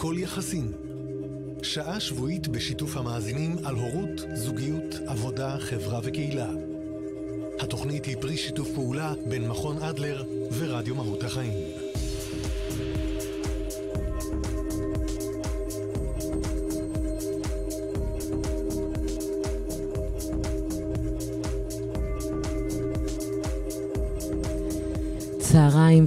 הכל יחסים. שעה שבועית בשיתוף המאזינים על הורות, זוגיות, עבודה, חברה וקהילה. התוכנית היא פרי שיתוף פעולה בין מכון אדלר ורדיו מהות החיים.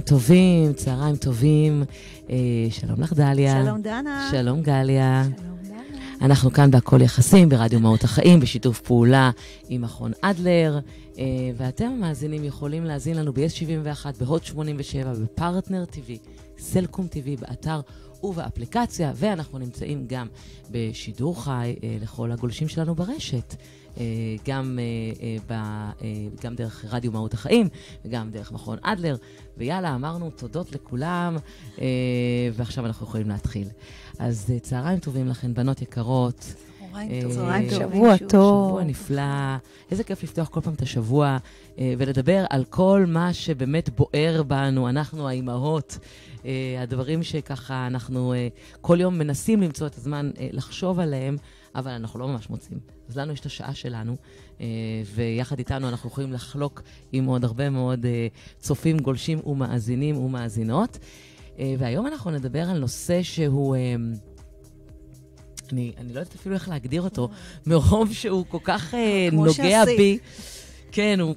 צהריים טובים, צהריים טובים. אה, שלום לך, דליה. שלום, דנה. שלום, גליה. שלום, דנה. אנחנו כאן בהכל יחסים, ברדיו מהות החיים, בשיתוף פעולה עם מכון אדלר. אה, ואתם, המאזינים, יכולים להאזין לנו ב-S71, בהוט 87, בפרטנר TV, סלקום TV, באתר ובאפליקציה, ואנחנו נמצאים גם בשידור חי אה, לכל הגולשים שלנו ברשת. אה, גם, אה, אה, ב, גם דרך רדיו מהות החיים וגם דרך מכון אדלר. ויאללה, אמרנו תודות לכולם, ועכשיו אנחנו יכולים להתחיל. אז צהריים טובים לכן, בנות יקרות. צהריים טובים. שבוע טוב. שבוע נפלא. איזה כיף לפתוח כל פעם את השבוע ולדבר על כל מה שבאמת בוער בנו, אנחנו האימהות. הדברים שככה אנחנו כל יום מנסים למצוא את הזמן לחשוב עליהם, אבל אנחנו לא ממש מוצאים. אז לנו יש את השעה שלנו, אה, ויחד איתנו אנחנו יכולים לחלוק עם עוד הרבה מאוד אה, צופים, גולשים ומאזינים ומאזינות. אה, והיום אנחנו נדבר על נושא שהוא... אני, אני לא יודעת אפילו איך להגדיר אותו, מרוב שהוא כל כך נוגע שעשית. בי. כן, הוא,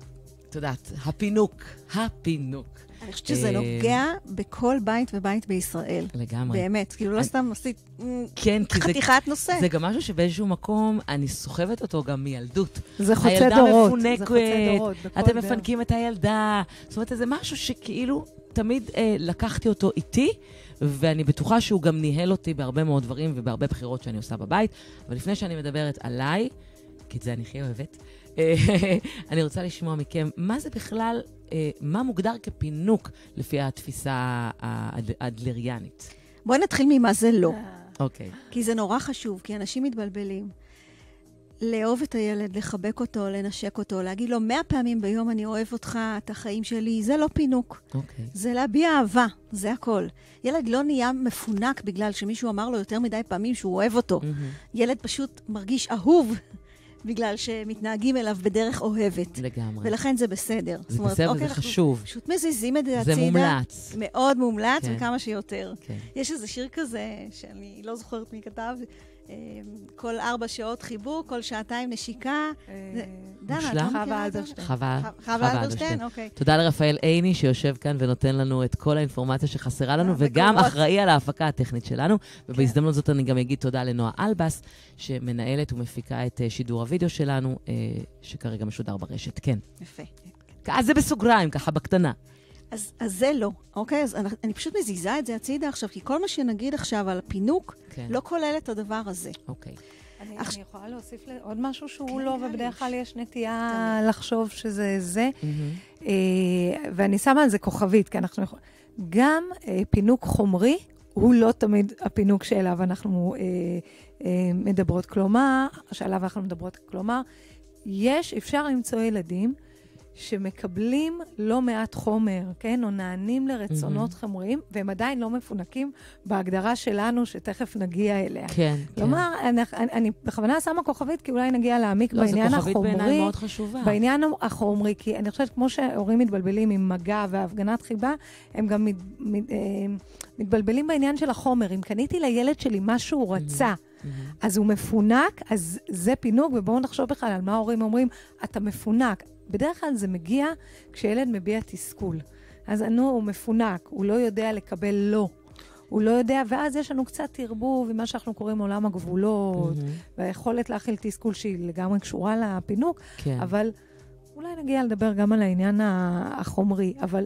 את יודעת, הפינוק, הפינוק. אני חושבת שזה אה, נוגע בכל בית ובית בישראל. לגמרי. באמת, כאילו לא סתם עשית מ, כן, חתיכת נושא. זה גם משהו שבאיזשהו מקום, אני סוחבת אותו גם מילדות. זה חוצה הילדה דורות. מפונקת, דורות. בכל אתם. מפנקים את הילדה. זאת אומרת, זה משהו שכאילו תמיד אה, לקחתי אותו איתי, ואני בטוחה שהוא גם ניהל אותי בהרבה מאוד דברים ובהרבה בחירות שאני עושה בבית. אבל לפני שאני מדברת עליי, כי את זה אני הכי אוהבת, אה, אני רוצה לשמוע מכם, מה זה בכלל, אה, מה מוגדר כפינוק לפי התפיסה האד- האדלריאנית? בואי נתחיל ממה זה לא. אוקיי. כי זה נורא חשוב, כי אנשים מתבלבלים. לאהוב את הילד, לחבק אותו, לנשק אותו, להגיד לו מאה פעמים ביום אני אוהב אותך, את החיים שלי, זה לא פינוק. אוקיי. זה להביע אהבה, זה הכל. ילד לא נהיה מפונק בגלל שמישהו אמר לו יותר מדי פעמים שהוא אוהב אותו. מהמם. ילד פשוט מרגיש אהוב בגלל שמתנהגים אליו בדרך אוהבת. לגמרי. ולכן זה בסדר. זה אומרת, בסדר, אוקיי, זה חשוב. פשוט מזיזים את זה זה הצידה. מומלץ. מאוד מומלץ, כן. וכמה שיותר. כן. יש איזה שיר כזה, שאני לא זוכרת מי כתב, אה, כל ארבע שעות חיבוק, כל שעתיים נשיקה. לא מושלם? חווה? אלברשטיין. חווה, אלברשטיין? אוקיי. תודה לרפאל עיני שיושב כאן ונותן לנו את כל האינפורמציה שחסרה לנו, אה, וגם. אחראי על ההפקה הטכנית שלנו. ובהזדמנות זאת אני גם אגיד תודה לנועה אלבס, שמנהלת ומפיקה את אה, שידור הוידאו שלנו, אה, שכרגע משודר ברשת. כן. יפה. אז זה בסוגריים, ככה בקטנה. אז, אז זה לא, אוקיי? אז אני, אני פשוט מזיזה את זה הצידה עכשיו, כי כל מה שנגיד עכשיו על הפינוק, כן. לא כולל את הדבר הזה. אוקיי. אני, עכש- אני יכולה להוסיף עוד משהו שהוא כן, לא, גלי. ובדרך כלל יש נטייה לחשוב שזה זה. אה, ואני שמה על זה כוכבית, כי אנחנו יכולים... גם אה, פינוק חומרי הוא לא תמיד הפינוק שאליו אנחנו אה, אה, מדברות. כלומר, שעליו אנחנו מדברות, כלומר, יש, אפשר למצוא ילדים שמקבלים לא מעט חומר, כן? או נענים לרצונות מהמם. חומריים, והם עדיין לא מפונקים בהגדרה שלנו, שתכף נגיע אליה. כן, כן. כלומר, אני, אני, אני בכוונה שמה כוכבית, כי אולי נגיע להעמיק לא, זו בעניין כוכבית בעיניי החומרי. מאוד חשובה. בעניין החומרי, כי אני חושבת, כמו שהורים מתבלבלים עם מגע והפגנת חיבה, הם גם מת, מת, אה, מתבלבלים בעניין של החומר. אם קניתי לילד שלי מה שהוא רצה, מהמם. אז הוא מפונק, אז זה פינוק, ובואו נחשוב בכלל על מה ההורים אומרים, אתה מפונק. בדרך כלל זה מגיע כשילד מביע תסכול. אז נו, הוא מפונק, הוא לא יודע לקבל לא. הוא לא יודע, ואז יש לנו קצת ערבוב עם מה שאנחנו קוראים עולם הגבולות, מהמם. והיכולת להכיל תסכול שהיא לגמרי קשורה לפינוק, כן. אבל אולי נגיע לדבר גם על העניין החומרי, אבל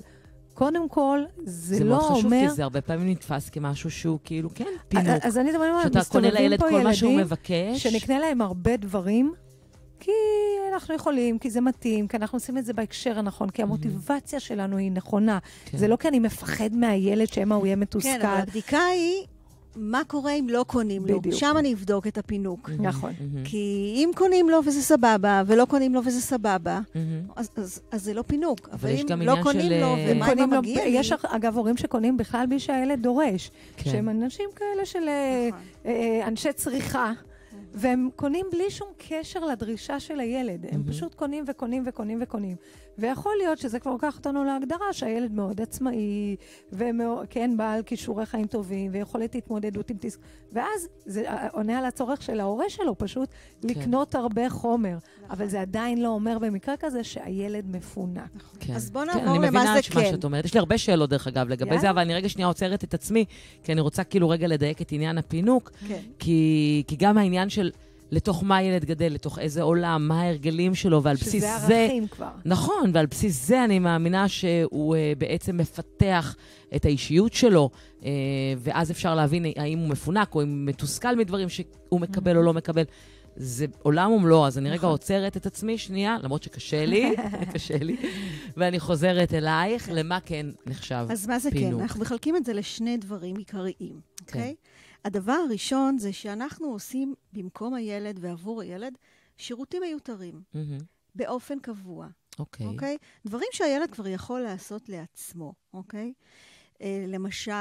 קודם כל, זה, זה לא מאוד חשוב, אומר... כי זה הרבה פעמים נתפס כמשהו שהוא כאילו, כן, פינוק. אז אני תמיד אומרת, שאתה קונה מסתובבים לילד פה כל מה שהוא ילדים מבקש. שנקנה להם הרבה דברים, כי אנחנו יכולים, כי זה מתאים, כי אנחנו עושים את זה בהקשר הנכון, כי המוטיבציה שלנו היא נכונה. כן. זה לא כי אני מפחד מהילד שמא הוא יהיה מתוסכל. כן, אבל הבדיקה היא מה קורה אם לא קונים לו. בדיוק. שם אני אבדוק את הפינוק. נכון. מהמם. כי אם קונים לו וזה סבבה, ולא קונים לו וזה סבבה, מהמם. אז, אז, אז זה לא פינוק. אבל, יש אם גם לא עניין קונים של, לו, אה, ומה לו- המגיע לי... יש אגב הורים שקונים בכלל בלי שהילד דורש. כן. שהם אנשים כאלה של אה, נכון. אה, אנשי צריכה, והם קונים בלי שום קשר לדרישה של הילד. הם. פשוט קונים וקונים וקונים וקונים. ויכול להיות שזה כבר לוקח אותנו להגדרה שהילד מאוד עצמאי, וכן, בעל כישורי חיים טובים, ויכולת התמודדות עם תסכול. ואז זה עונה על הצורך של ההורה שלו פשוט לקנות הרבה חומר. אבל זה עדיין לא אומר במקרה כזה שהילד מפונק. כן. אז בוא כן, נעבור אני למה מבינה זה את מה כן. שאת אומרת. יש לי הרבה שאלות, דרך אגב, לגבי יאללה. זה, אבל אני רגע שנייה עוצרת את עצמי, כי אני רוצה כאילו רגע לדייק את עניין הפינוק, כן. כי, כי גם העניין של לתוך מה ילד גדל, לתוך איזה עולם, מה ההרגלים שלו, ועל בסיס שזה זה... ערכים כבר. נכון, ועל בסיס זה אני מאמינה שהוא uh, בעצם מפתח את האישיות שלו, uh, ואז אפשר להבין האם הוא מפונק או אם מתוסכל מדברים שהוא מקבל או לא מקבל. זה עולם ומלואו, אז אני רגע נכון. עוצרת את עצמי שנייה, למרות שקשה לי, קשה לי, ואני חוזרת אלייך, למה כן נחשב אז מה זה פינוק. כן? אנחנו מחלקים את זה לשני דברים עיקריים, אוקיי? הדבר הראשון זה שאנחנו עושים במקום הילד ועבור הילד שירותים מיותרים, מהמם, באופן קבוע, אוקיי. אוקיי? דברים שהילד כבר יכול לעשות לעצמו, אוקיי? אה, למשל,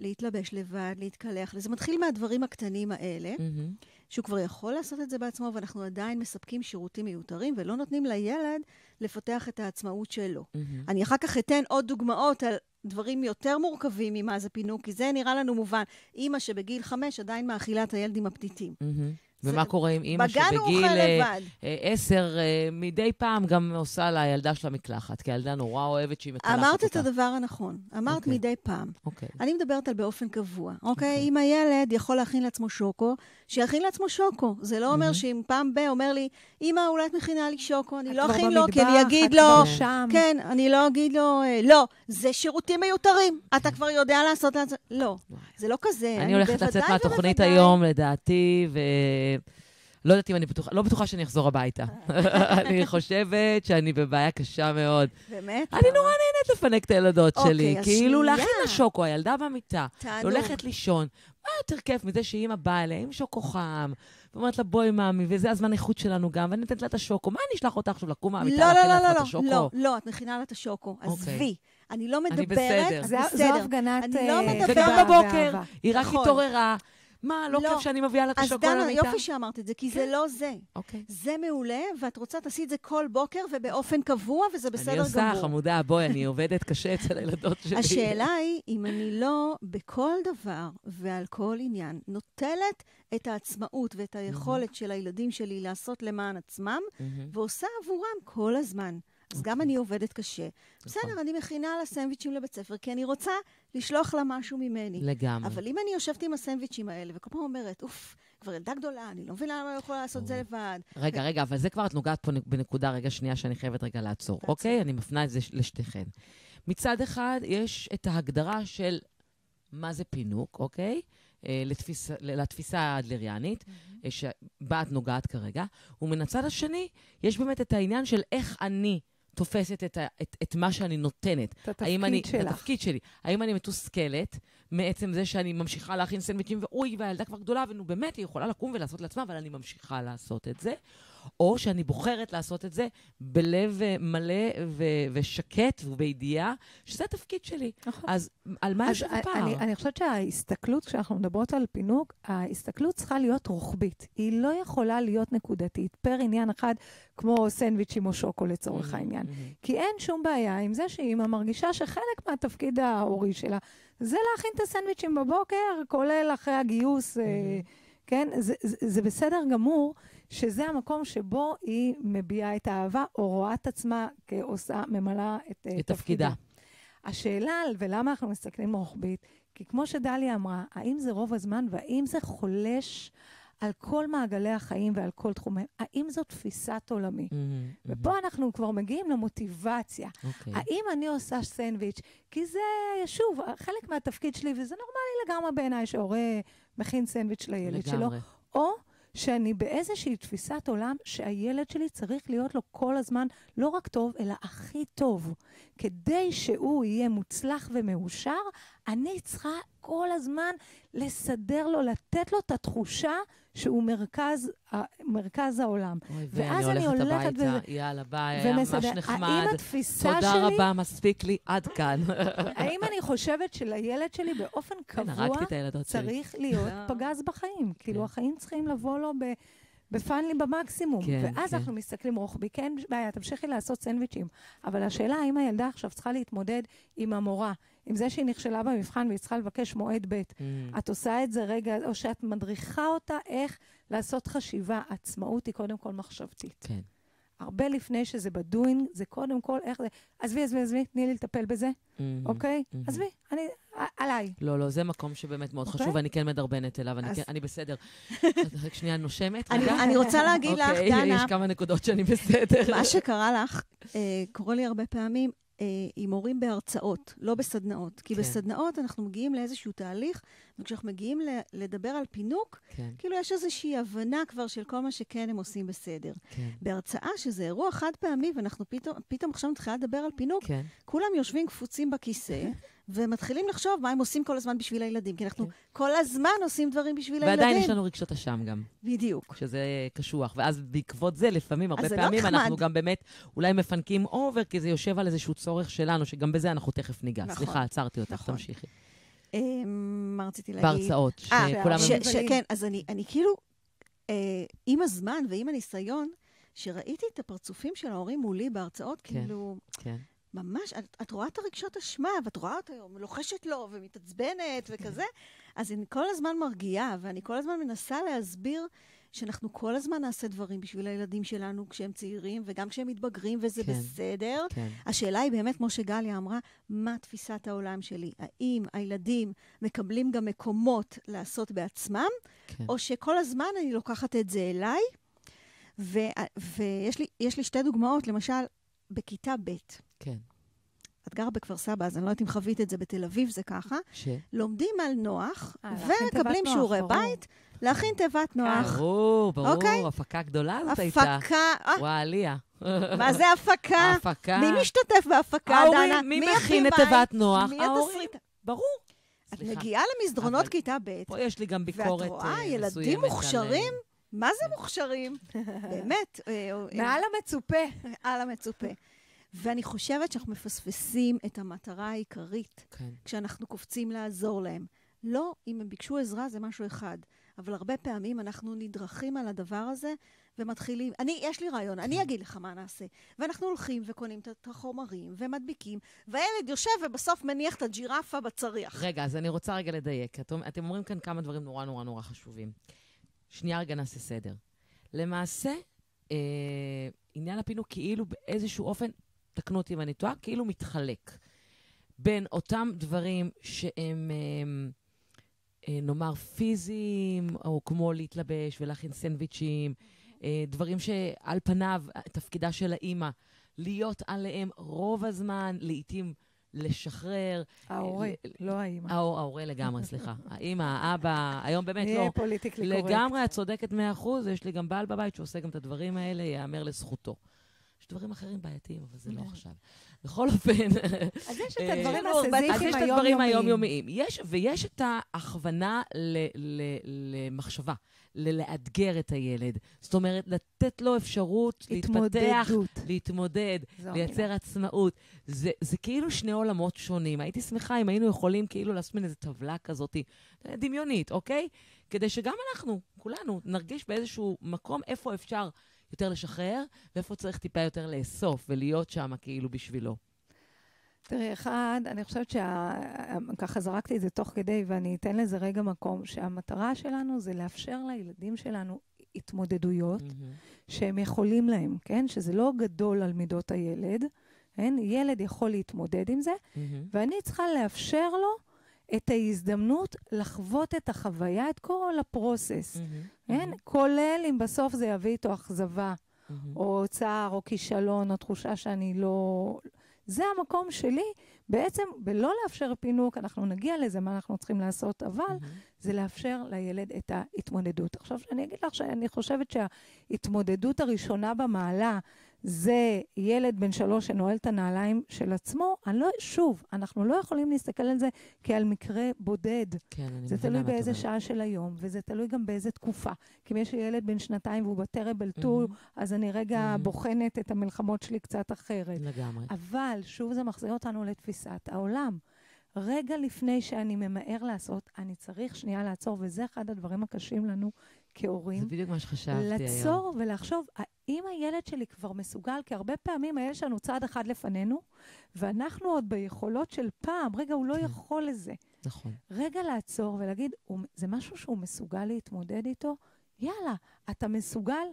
להתלבש לבד, להתקלח, זה מתחיל מהדברים הקטנים האלה, מהמם, שהוא כבר יכול לעשות את זה בעצמו, ואנחנו עדיין מספקים שירותים מיותרים, ולא נותנים לילד לפתח את העצמאות שלו. מהמם. אני אחר כך אתן עוד דוגמאות על דברים יותר מורכבים ממה זה פינוק, כי זה נראה לנו מובן. אימא שבגיל חמש עדיין מאכילה את הילד עם הפתיתים. זה- ומה קורה עם אימא שבגיל אה. אה, עשר, אה, מדי פעם גם עושה לילדה שלה מקלחת, כי הילדה נורא אוהבת שהיא מקלחת אותה. אמרת את הדבר הנכון. אמרת אוקיי. מדי פעם. אוקיי. אני מדברת על באופן קבוע, אוקיי. אוקיי? אם הילד יכול להכין לעצמו שוקו, שיכין לעצמו שוקו. זה לא אומר מהמם. שאם פעם ב- אומר לי, אמא, אולי את מכינה לי שוקו, אני את לא אכין לו, כי אני אגיד את לו. כן, אני לא אגיד לו, אה, לא, זה שירותים מיותרים. אתה כבר יודע לעשות לעצמך. לא, זה לא כזה. אני הולכת לצאת מהתוכנית היום, לדעתי, ו... לא יודעת אם אני בטוחה, לא בטוחה שאני אחזור הביתה. אני חושבת שאני בבעיה קשה מאוד. באמת? אני נורא נהנית לפנק את הילדות אוקיי, שלי. כאילו. להכין לה שוקו, הילדה במיטה. הולכת לישון. מה יותר כיף מזה שאימא באה אליה עם שוקו חם, ואומרת לה, בואי, מאמי, וזה הזמן איכות שלנו גם, ואני נותנת לה את השוקו. מה אני אשלח אותה עכשיו לקום לא, מהמיטה, לא, לא, את לא, השוקו? לא, לא, את מכינה לה את השוקו. אוקיי. עזבי. אני לא אני מדברת... בסדר. את זה- זו בסדר. הפגנת אני לא אה, מדברת- וגם בבוקר. היא רק נכון. התעוררה. מה, לא לא. כיף שאני מביאה לה את אז השוקו דנה, למיטה? יופי שאמרת את זה, כי כן. זה לא זה. אוקיי. זה מעולה, ואת רוצה, תעשי את זה כל בוקר ובאופן קבוע, וזה בסדר אני גמור. עושה, חמודה, בואי, אני עובדת קשה אצל הילדות שלי. השאלה היא, אם אני לא בכל דבר ועל כל עניין נוטלת את העצמאות ואת היכולת של הילדים שלי לעשות למען עצמם, מהמם. ועושה עבורם כל הזמן. אז גם אני עובדת קשה. נכון. בסדר, אני מכינה לה סנדוויצ'ים לבית ספר, כי אני רוצה לשלוח לה משהו ממני. לגמרי. אבל אם אני יושבת עם הסנדוויצ'ים האלה, וכל פעם אומרת, אוף, כבר ילדה גדולה, אני לא מבינה למה היא לא יכולה לעשות את זה לבד. רגע, רגע, אבל זה כבר את נוגעת פה בנקודה רגע שנייה שאני חייבת רגע לעצור. אוקיי? אני מפנה את זה שתיכן. מצד אחד, יש את ההגדרה של מה זה פינוק, אוקיי? אה, לתפיסה, לתפיסה האדלריאנית, אה, שבה את נוגעת כרגע, ומן הצד השני, יש באמת את העניין של איך אני תופסת את, ה, את, את מה שאני נותנת. את האם אני, התפקיד את שלך. התפקיד שלי. האם אני מתוסכלת מעצם זה שאני ממשיכה להכין סנדוויצ'ים, ואוי, והילדה כבר גדולה, ונו באמת, היא יכולה לקום ולעשות לעצמה, אבל אני ממשיכה לעשות את זה. או שאני בוחרת לעשות את זה בלב אה, מלא ו- ושקט ובידיעה שזה התפקיד שלי. נכון. אז על מה יש הפער? אני, אני חושבת שההסתכלות, כשאנחנו מדברות על פינוק, ההסתכלות צריכה להיות רוחבית. היא לא יכולה להיות נקודתית, פר עניין אחד, כמו סנדוויצ'ים או שוקו לצורך העניין. מהמם. כי אין שום בעיה עם זה שאימא מרגישה שחלק מהתפקיד ההורי שלה זה להכין את הסנדוויצ'ים בבוקר, כולל אחרי הגיוס, אה, כן? זה, זה, זה בסדר גמור שזה המקום שבו היא מביעה את האהבה, או רואה את עצמה כעושה, ממלאה את, אה, את תפקידה. השאלה, ולמה אנחנו מסתכלים רוחבית, כי כמו שדליה אמרה, האם זה רוב הזמן והאם זה חולש על כל מעגלי החיים ועל כל תחומיהם? האם זו תפיסת עולמי? מהמם. ופה אנחנו כבר מגיעים למוטיבציה. אוקיי. האם אני עושה סנדוויץ', כי זה, שוב, חלק מהתפקיד שלי, וזה נורמלי לגמרי בעיניי שהורה מכין סנדוויץ' לילד שלו, לגמרי. או שאני באיזושהי תפיסת עולם שהילד שלי צריך להיות לו כל הזמן לא רק טוב, אלא הכי טוב. כדי שהוא יהיה מוצלח ומאושר, אני צריכה כל הזמן לסדר לו, לתת לו את התחושה שהוא מרכז, מרכז העולם. אוי, ואז אני הולכת הולכת הביתה, וזה- יאללה, ביי, היה ממש. נחמד. האם התפיסה תודה שלי, רבה, מספיק לי, עד כאן. האם אני חושבת שלילד שלי באופן קבוע. צריך להיות לא. פגז בחיים? כאילו, כן. החיים צריכים לבוא לו ב... בפאנלי במקסימום. כן, ואז כן. אנחנו מסתכלים רוחבי, כן, בעיה, תמשיכי לעשות סנדוויצ'ים. אבל השאלה, האם הילדה עכשיו צריכה להתמודד עם המורה, עם זה שהיא נכשלה במבחן והיא צריכה לבקש מועד ב'. Mm, את עושה את זה רגע, או שאת מדריכה אותה איך לעשות חשיבה. עצמאות היא קודם כל מחשבתית. כן. הרבה לפני שזה בדוינג, זה קודם כל איך זה... עזבי, עזבי, עזבי, תני לי לטפל בזה, מהמם. אוקיי? מהמם. עזבי, אני... עליי. לא, לא, זה מקום שבאמת מאוד אוקיי. חשוב, ואני כן מדרבנת אליו, אני כן- אני בסדר. רק שנייה, נושמת? אני, רוצה להגיד לך, אוקיי, דנה, יש כמה נקודות שאני בסדר. מה שקרה לך, אה, קורה לי הרבה פעמים אה, עם הורים בהרצאות, לא בסדנאות. כי כן. בסדנאות אנחנו מגיעים לאיזשהו תהליך, וכשאנחנו מגיעים ל- לדבר על פינוק, כן, כאילו יש איזושהי הבנה כבר של כל מה שכן הם עושים בסדר. כן, בהרצאה, שזה אירוע חד פעמי, ואנחנו פתאום, פתאום עכשיו מתחילה לדבר על פינוק, כן. כולם יושבים קפוצים בכיסא, ומתחילים לחשוב מה הם עושים כל הזמן בשביל הילדים. כי אנחנו כל הזמן עושים דברים בשביל הילדים. ועדיין יש לנו רגשות אשם גם, בדיוק. שזה קשוח. ואז בעקבות זה, לפעמים, הרבה לא פעמים, נחמד. אנחנו גם באמת אולי מפנקים אובר, כי זה יושב על איזשהו צורך שלנו, שגם בזה אנחנו תכף ניגע. נכון. סליחה, עצרתי אותך, נכון. תמשיכי. אה, מה רציתי להגיד? בהרצאות, אה, שכולם... כן, אז אני, אני כאילו, אה, עם הזמן ועם הניסיון, שראיתי את הפרצופים של ההורים מולי בהרצאות, כן. כאילו, כן, ממש, את, את רואה את הרגשות אשמה, ואת רואה אותה לוחשת לו ומתעצבנת וכזה, אז אני כל הזמן מרגיעה, ואני כל הזמן מנסה להסביר שאנחנו כל הזמן נעשה דברים בשביל הילדים שלנו כשהם צעירים, וגם כשהם מתבגרים, וזה כן. בסדר. כן. השאלה היא באמת, כמו שגליה אמרה, מה תפיסת העולם שלי? האם הילדים מקבלים גם מקומות לעשות בעצמם, כן. או שכל הזמן אני לוקחת את זה אליי? ו- ויש לי, לי שתי דוגמאות, למשל, בכיתה ב', כן. את גרה בכפר סבא, אז אני לא יודעת אם חווית את זה, בתל אביב זה ככה, ש... לומדים על נוח, אה, ומקבלים שיעורי ברור. בית, להכין תיבת נוח. ברור, ברור, אוקיי. הפקה גדולה זאת הייתה. הפקה, אה, וואי, עליה. מה זה הפקה? הפקה. מי משתתף בהפקה, ההורים, דנה? מי מכין את? תיבת נוח? מי ההורים. התסריט? ברור. את סליחה. מגיעה למסדרונות אבל- כיתה ב', פה יש לי גם ביקורת ואת רואה אה, ילדים מסוימת על, מוכשרים? מה זה מוכשרים? באמת, אה, מעל המצופה. על המצופה. ואני חושבת שאנחנו מפספסים את המטרה העיקרית כן. כשאנחנו קופצים לעזור להם. לא, אם הם ביקשו עזרה זה משהו אחד, אבל הרבה פעמים אנחנו נדרכים על הדבר הזה ומתחילים, אני, יש לי רעיון, אני אגיד לך מה נעשה. ואנחנו הולכים וקונים את- את החומרים ומדביקים, והילד יושב ובסוף מניח את הג'ירפה בצריח. רגע, אז אני רוצה רגע לדייק. אתם, אתם אומרים כאן כמה דברים נורא נורא נורא חשובים. שנייה רגע נעשה סדר. למעשה, אה, עניין הפינוק כאילו באיזשהו אופן, תקנו אותי אם אני טועה, כאילו מתחלק בין אותם דברים שהם, אה, אה, נאמר, פיזיים, או כמו להתלבש ולהכין סנדוויצ'ים, אה, דברים שעל פניו, תפקידה של האימא, להיות עליהם רוב הזמן, לעתים לשחרר. ההורה, לא האימא. ההור- ההורה לגמרי, סליחה. האמא, האבא, היום באמת לא. נהיה פוליטיקלי קורקט. לגמרי, את צודקת מאה אחוז, יש לי גם בעל בבית שעושה גם את הדברים האלה, ייאמר לזכותו. יש דברים אחרים בעייתיים, אבל זה לא עכשיו. בכל אופן, אז יש את אה, הדברים לנו הרבה- אז יש את הדברים היומיומיים. היומיומיים. יש, ויש את ההכוונה למחשבה, ללאתגר את הילד. זאת אומרת, לתת לו אפשרות להתפתח. להתמודד, לייצר. עצמאות. זה, זה כאילו שני עולמות שונים. הייתי שמחה אם היינו יכולים כאילו לעשות מין איזו טבלה כזאת, אה, דמיונית, אוקיי? כדי שגם אנחנו, כולנו, נרגיש באיזשהו מקום איפה אפשר יותר לשחרר, ואיפה צריך טיפה יותר לאסוף ולהיות שם כאילו בשבילו. תראי, אחד, אני חושבת שככה זרקתי את זה תוך כדי, ואני אתן לזה רגע מקום, שהמטרה שלנו זה לאפשר לילדים שלנו התמודדויות מהמם. שהם יכולים להם, כן? שזה לא גדול על מידות הילד, כן? ילד יכול להתמודד עם זה, מהמם. ואני צריכה לאפשר לו את ההזדמנות לחוות את החוויה, את כל הפרוסס, מהמם. כן? כולל אם בסוף זה יביא איתו אכזבה, מהמם. או צער, או כישלון, או תחושה שאני לא... זה המקום שלי, בעצם, בלא לאפשר פינוק, אנחנו נגיע לזה, מה אנחנו צריכים לעשות, אבל מהמם. זה לאפשר לילד את ההתמודדות. עכשיו, אני אגיד לך שאני חושבת שההתמודדות הראשונה במעלה זה ילד בן שלוש שנועל את הנעליים של עצמו, אני לא, שוב, אנחנו לא יכולים להסתכל על זה כעל מקרה בודד. כן, אני זה מבינה תלוי מה את באיזה אומרת. שעה של היום, וזה תלוי גם באיזה תקופה. כי אם יש לי ילד בן שנתיים והוא בטרבל טור, מהמם. אז אני רגע מהמם. בוחנת את המלחמות שלי קצת אחרת. לגמרי. אבל שוב זה מחזיר אותנו לתפיסת העולם. רגע לפני שאני ממהר לעשות, אני צריך שנייה לעצור, וזה אחד הדברים הקשים לנו כהורים. זה בדיוק מה שחשבתי היום. לעצור ולחשוב, האם הילד שלי כבר מסוגל? כי הרבה פעמים הילד שלנו צעד אחד לפנינו, ואנחנו עוד ביכולות של פעם. רגע, הוא לא כן. יכול לזה. נכון. רגע לעצור ולהגיד, "הוא- זה משהו שהוא מסוגל להתמודד איתו? יאללה, אתה מסוגל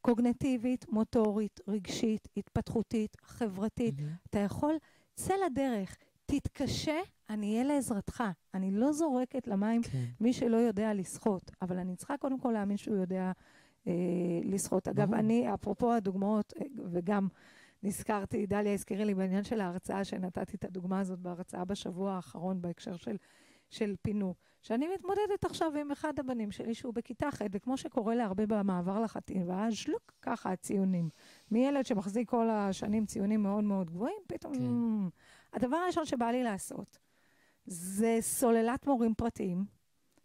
קוגנטיבית, מוטורית, רגשית, התפתחותית, חברתית. מהמם. אתה יכול, צא לדרך, תתקשה, אני אהיה לעזרתך. אני לא זורקת למים כן. מי שלא יודע לשחות, אבל אני צריכה קודם כל להאמין שהוא יודע אה, לשחות. אגב, ברור. אני, אפרופו הדוגמאות, אה, וגם נזכרתי, דליה הזכירה לי בעניין של ההרצאה, שנתתי את הדוגמה הזאת בהרצאה בשבוע האחרון בהקשר של, של פינוק. שאני מתמודדת עכשיו עם אחד הבנים שלי שהוא בכיתה ח', וכמו שקורה להרבה במעבר לחטיבה, שלוק, ככה הציונים. מילד שמחזיק כל השנים ציונים מאוד מאוד גבוהים, פתאום... כן. הדבר הראשון שבא לי לעשות זה סוללת מורים פרטיים,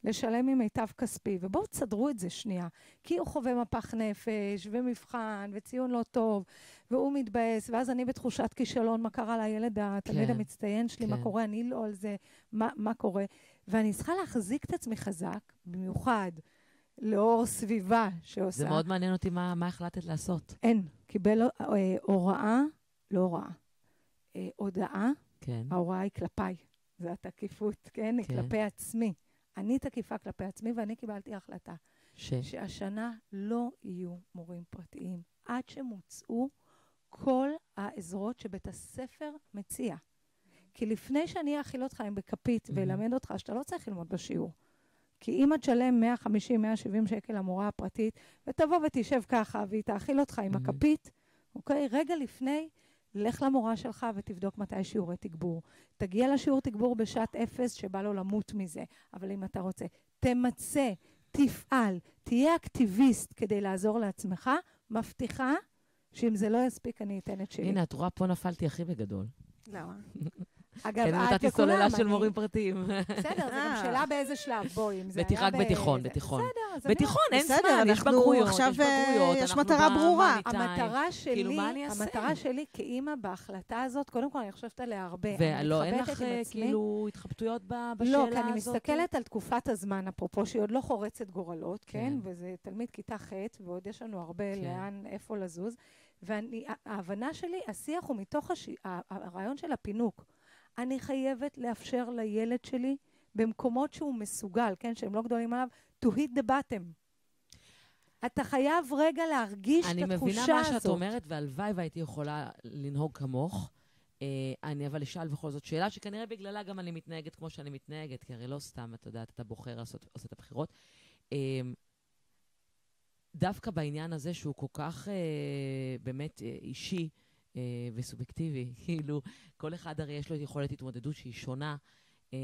לשלם ממיטב כספי, ובואו תסדרו את זה שנייה. כי הוא חווה מפח נפש, ומבחן, וציון לא טוב, והוא מתבאס, ואז אני בתחושת כישלון, מה קרה לילד התלמיד כן, המצטיין שלי, מה כן. קורה, אני לא על זה, מה, מה קורה. ואני צריכה להחזיק את עצמי חזק, במיוחד לאור סביבה שעושה... זה מאוד מעניין אותי מה מה החלטת לעשות. אין, קיבל אה, הוראה, לא הוראה, אה, הודעה, כן. ההוראה היא כלפיי. זה התקיפות, כן? היא כן. כלפי עצמי. אני תקיפה כלפי עצמי, ואני קיבלתי החלטה ש... שהשנה לא יהיו מורים פרטיים, עד שמוצאו כל העזרות שבית הספר מציע. כי לפני שאני אאכיל אותך עם בכפית. ואלמד אותך שאתה לא צריך ללמוד בשיעור. כי אם את תשלם 150-170 שקל למורה הפרטית, ותבוא ותשב ככה, והיא תאכיל אותך עם. הכפית, אוקיי? רגע לפני, לך למורה שלך ותבדוק מתי שיעורי תגבור. תגיע לשיעור תגבור בשעת אפס שבא לו למות מזה, אבל אם אתה רוצה, תמצה, תפעל, תהיה אקטיביסט כדי לעזור לעצמך, מבטיחה שאם זה לא יספיק, אני אתן את שלי. הנה, את רואה, פה נפלתי הכי בגדול. למה? אגב, כן, את נתתי סוללה של אני- מורים פרטיים. בסדר, זה גם אה. שאלה באיזה שלב, בואי, אם זה בתיכון, היה ב- בתיכון, בתיכון. בסדר, אז אני בתיכון אין זמן, יש אנחנו בגרויות, יש בגרויות. אה, יש מטרה ברורה. המטרה שלי, כאילו, אני? המטרה שלי כאימא בהחלטה הזאת, קודם כל, אני חושבת עליה הרבה. ולא, אני אין לך אה. כאילו התחבטויות בשאלה לא, הזאת? כי אני מסתכלת על תקופת הזמן, אפרופו, שהיא עוד לא חורצת גורלות, כן? כן. וזה תלמיד כיתה ח', ועוד יש לנו הרבה כן. לאן, איפה לזוז. וההבנה שלי, השיח הוא מתוך הש... הרעיון של הפינוק. אני חייבת לאפשר לילד שלי, במקומות שהוא מסוגל, כן? שהם לא גדולים עליו, to hit the bottom. אתה חייב רגע להרגיש את אני התחושה הזאת. מבינה מה שאת אומרת, והלוואי והייתי יכולה לנהוג כמוך. אה, אני אבל אשאל בכל זאת שאלה שכנראה בגללה גם אני מתנהגת כמו שאני מתנהגת, כי הרי לא סתם, את יודעת, אתה בוחר לעשות עושה את הבחירות. אה, דווקא בעניין הזה שהוא כל כך אה, באמת אה, אישי אה, וסובייקטיבי, כאילו, כל אחד הרי יש לו יכולת התמודדות שהיא שונה, אה,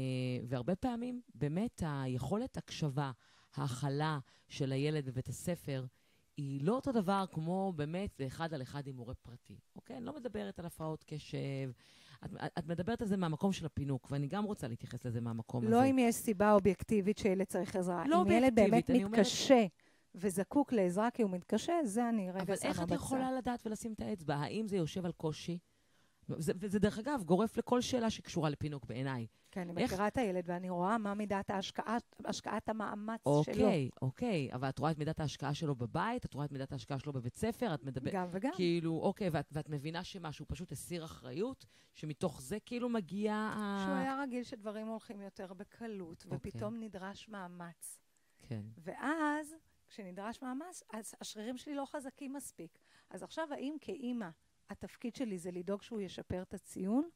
והרבה פעמים באמת היכולת הקשבה, ההכלה של הילד בבית הספר, היא לא אותו דבר כמו באמת אחד על אחד עם מורה פרטי, אוקיי? אני לא מדברת על הפרעות קשב, את, את מדברת על זה מהמקום של הפינוק, ואני גם רוצה להתייחס לזה מהמקום לא הזה. אם יש סיבה אובייקטיבית שילד צריך עזרה. לא אם ילד באמת אובייקטיבית, אני אומרת- מתקשה וזקוק לעזרה כי הוא מתקשה, זה אני רגע אבל שמה איך את בצד. יכולה לדעת ולשים את האצבע? האם זה יושב על קושי? וזה, וזה דרך אגב גורף לכל שאלה שקשורה לפינוק בעיניי. כן, אני איך- מכירה את הילד ואני רואה מה מידת ההשקעה, השקעת המאמץ שלו. אוקיי, אוקיי, אבל את רואה את מידת ההשקעה שלו בבית, את רואה את מידת ההשקעה שלו בבית ספר, את מדברת... גם וגם. כאילו, אוקיי, ואת, ואת מבינה שמה, שהוא פשוט הסיר אחריות, שמתוך זה כאילו מגיע. שהוא היה רגיל שדברים הולכים יותר בקלות, אוקיי. ופתאום נדרש מאמץ. כן. ואז, כשנדרש מאמץ, אז השרירים שלי לא חזקים מספיק. אז עכשיו, האם כאימא, התפקיד שלי זה לדאוג שהוא ישפר את הציון,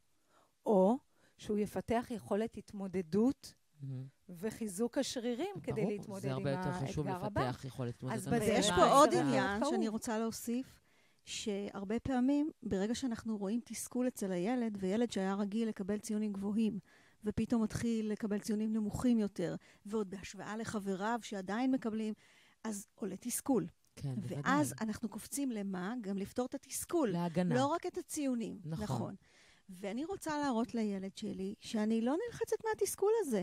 או שהוא יפתח יכולת התמודדות מהמם. וחיזוק השרירים כדי ברור, להתמודד זה עם הרבה יותר חשוב האתגר הבא? לפתח יכולת התמודדות. אז בעיניי יש זה. פה זה עוד עניין. שאני רוצה להוסיף, שהרבה פעמים, ברגע שאנחנו רואים תסכול אצל הילד, וילד שהיה רגיל לקבל ציונים גבוהים, ופתאום מתחיל לקבל ציונים נמוכים יותר, ועוד בהשוואה לחבריו שעדיין מקבלים, אז עולה תסכול. כן, בוודאי. ואז אנחנו קופצים למה? גם לפתור את התסכול. להגנה. לא רק את הציונים. נכון. נכון. ואני רוצה להראות לילד שלי שאני לא נלחצת מהתסכול הזה.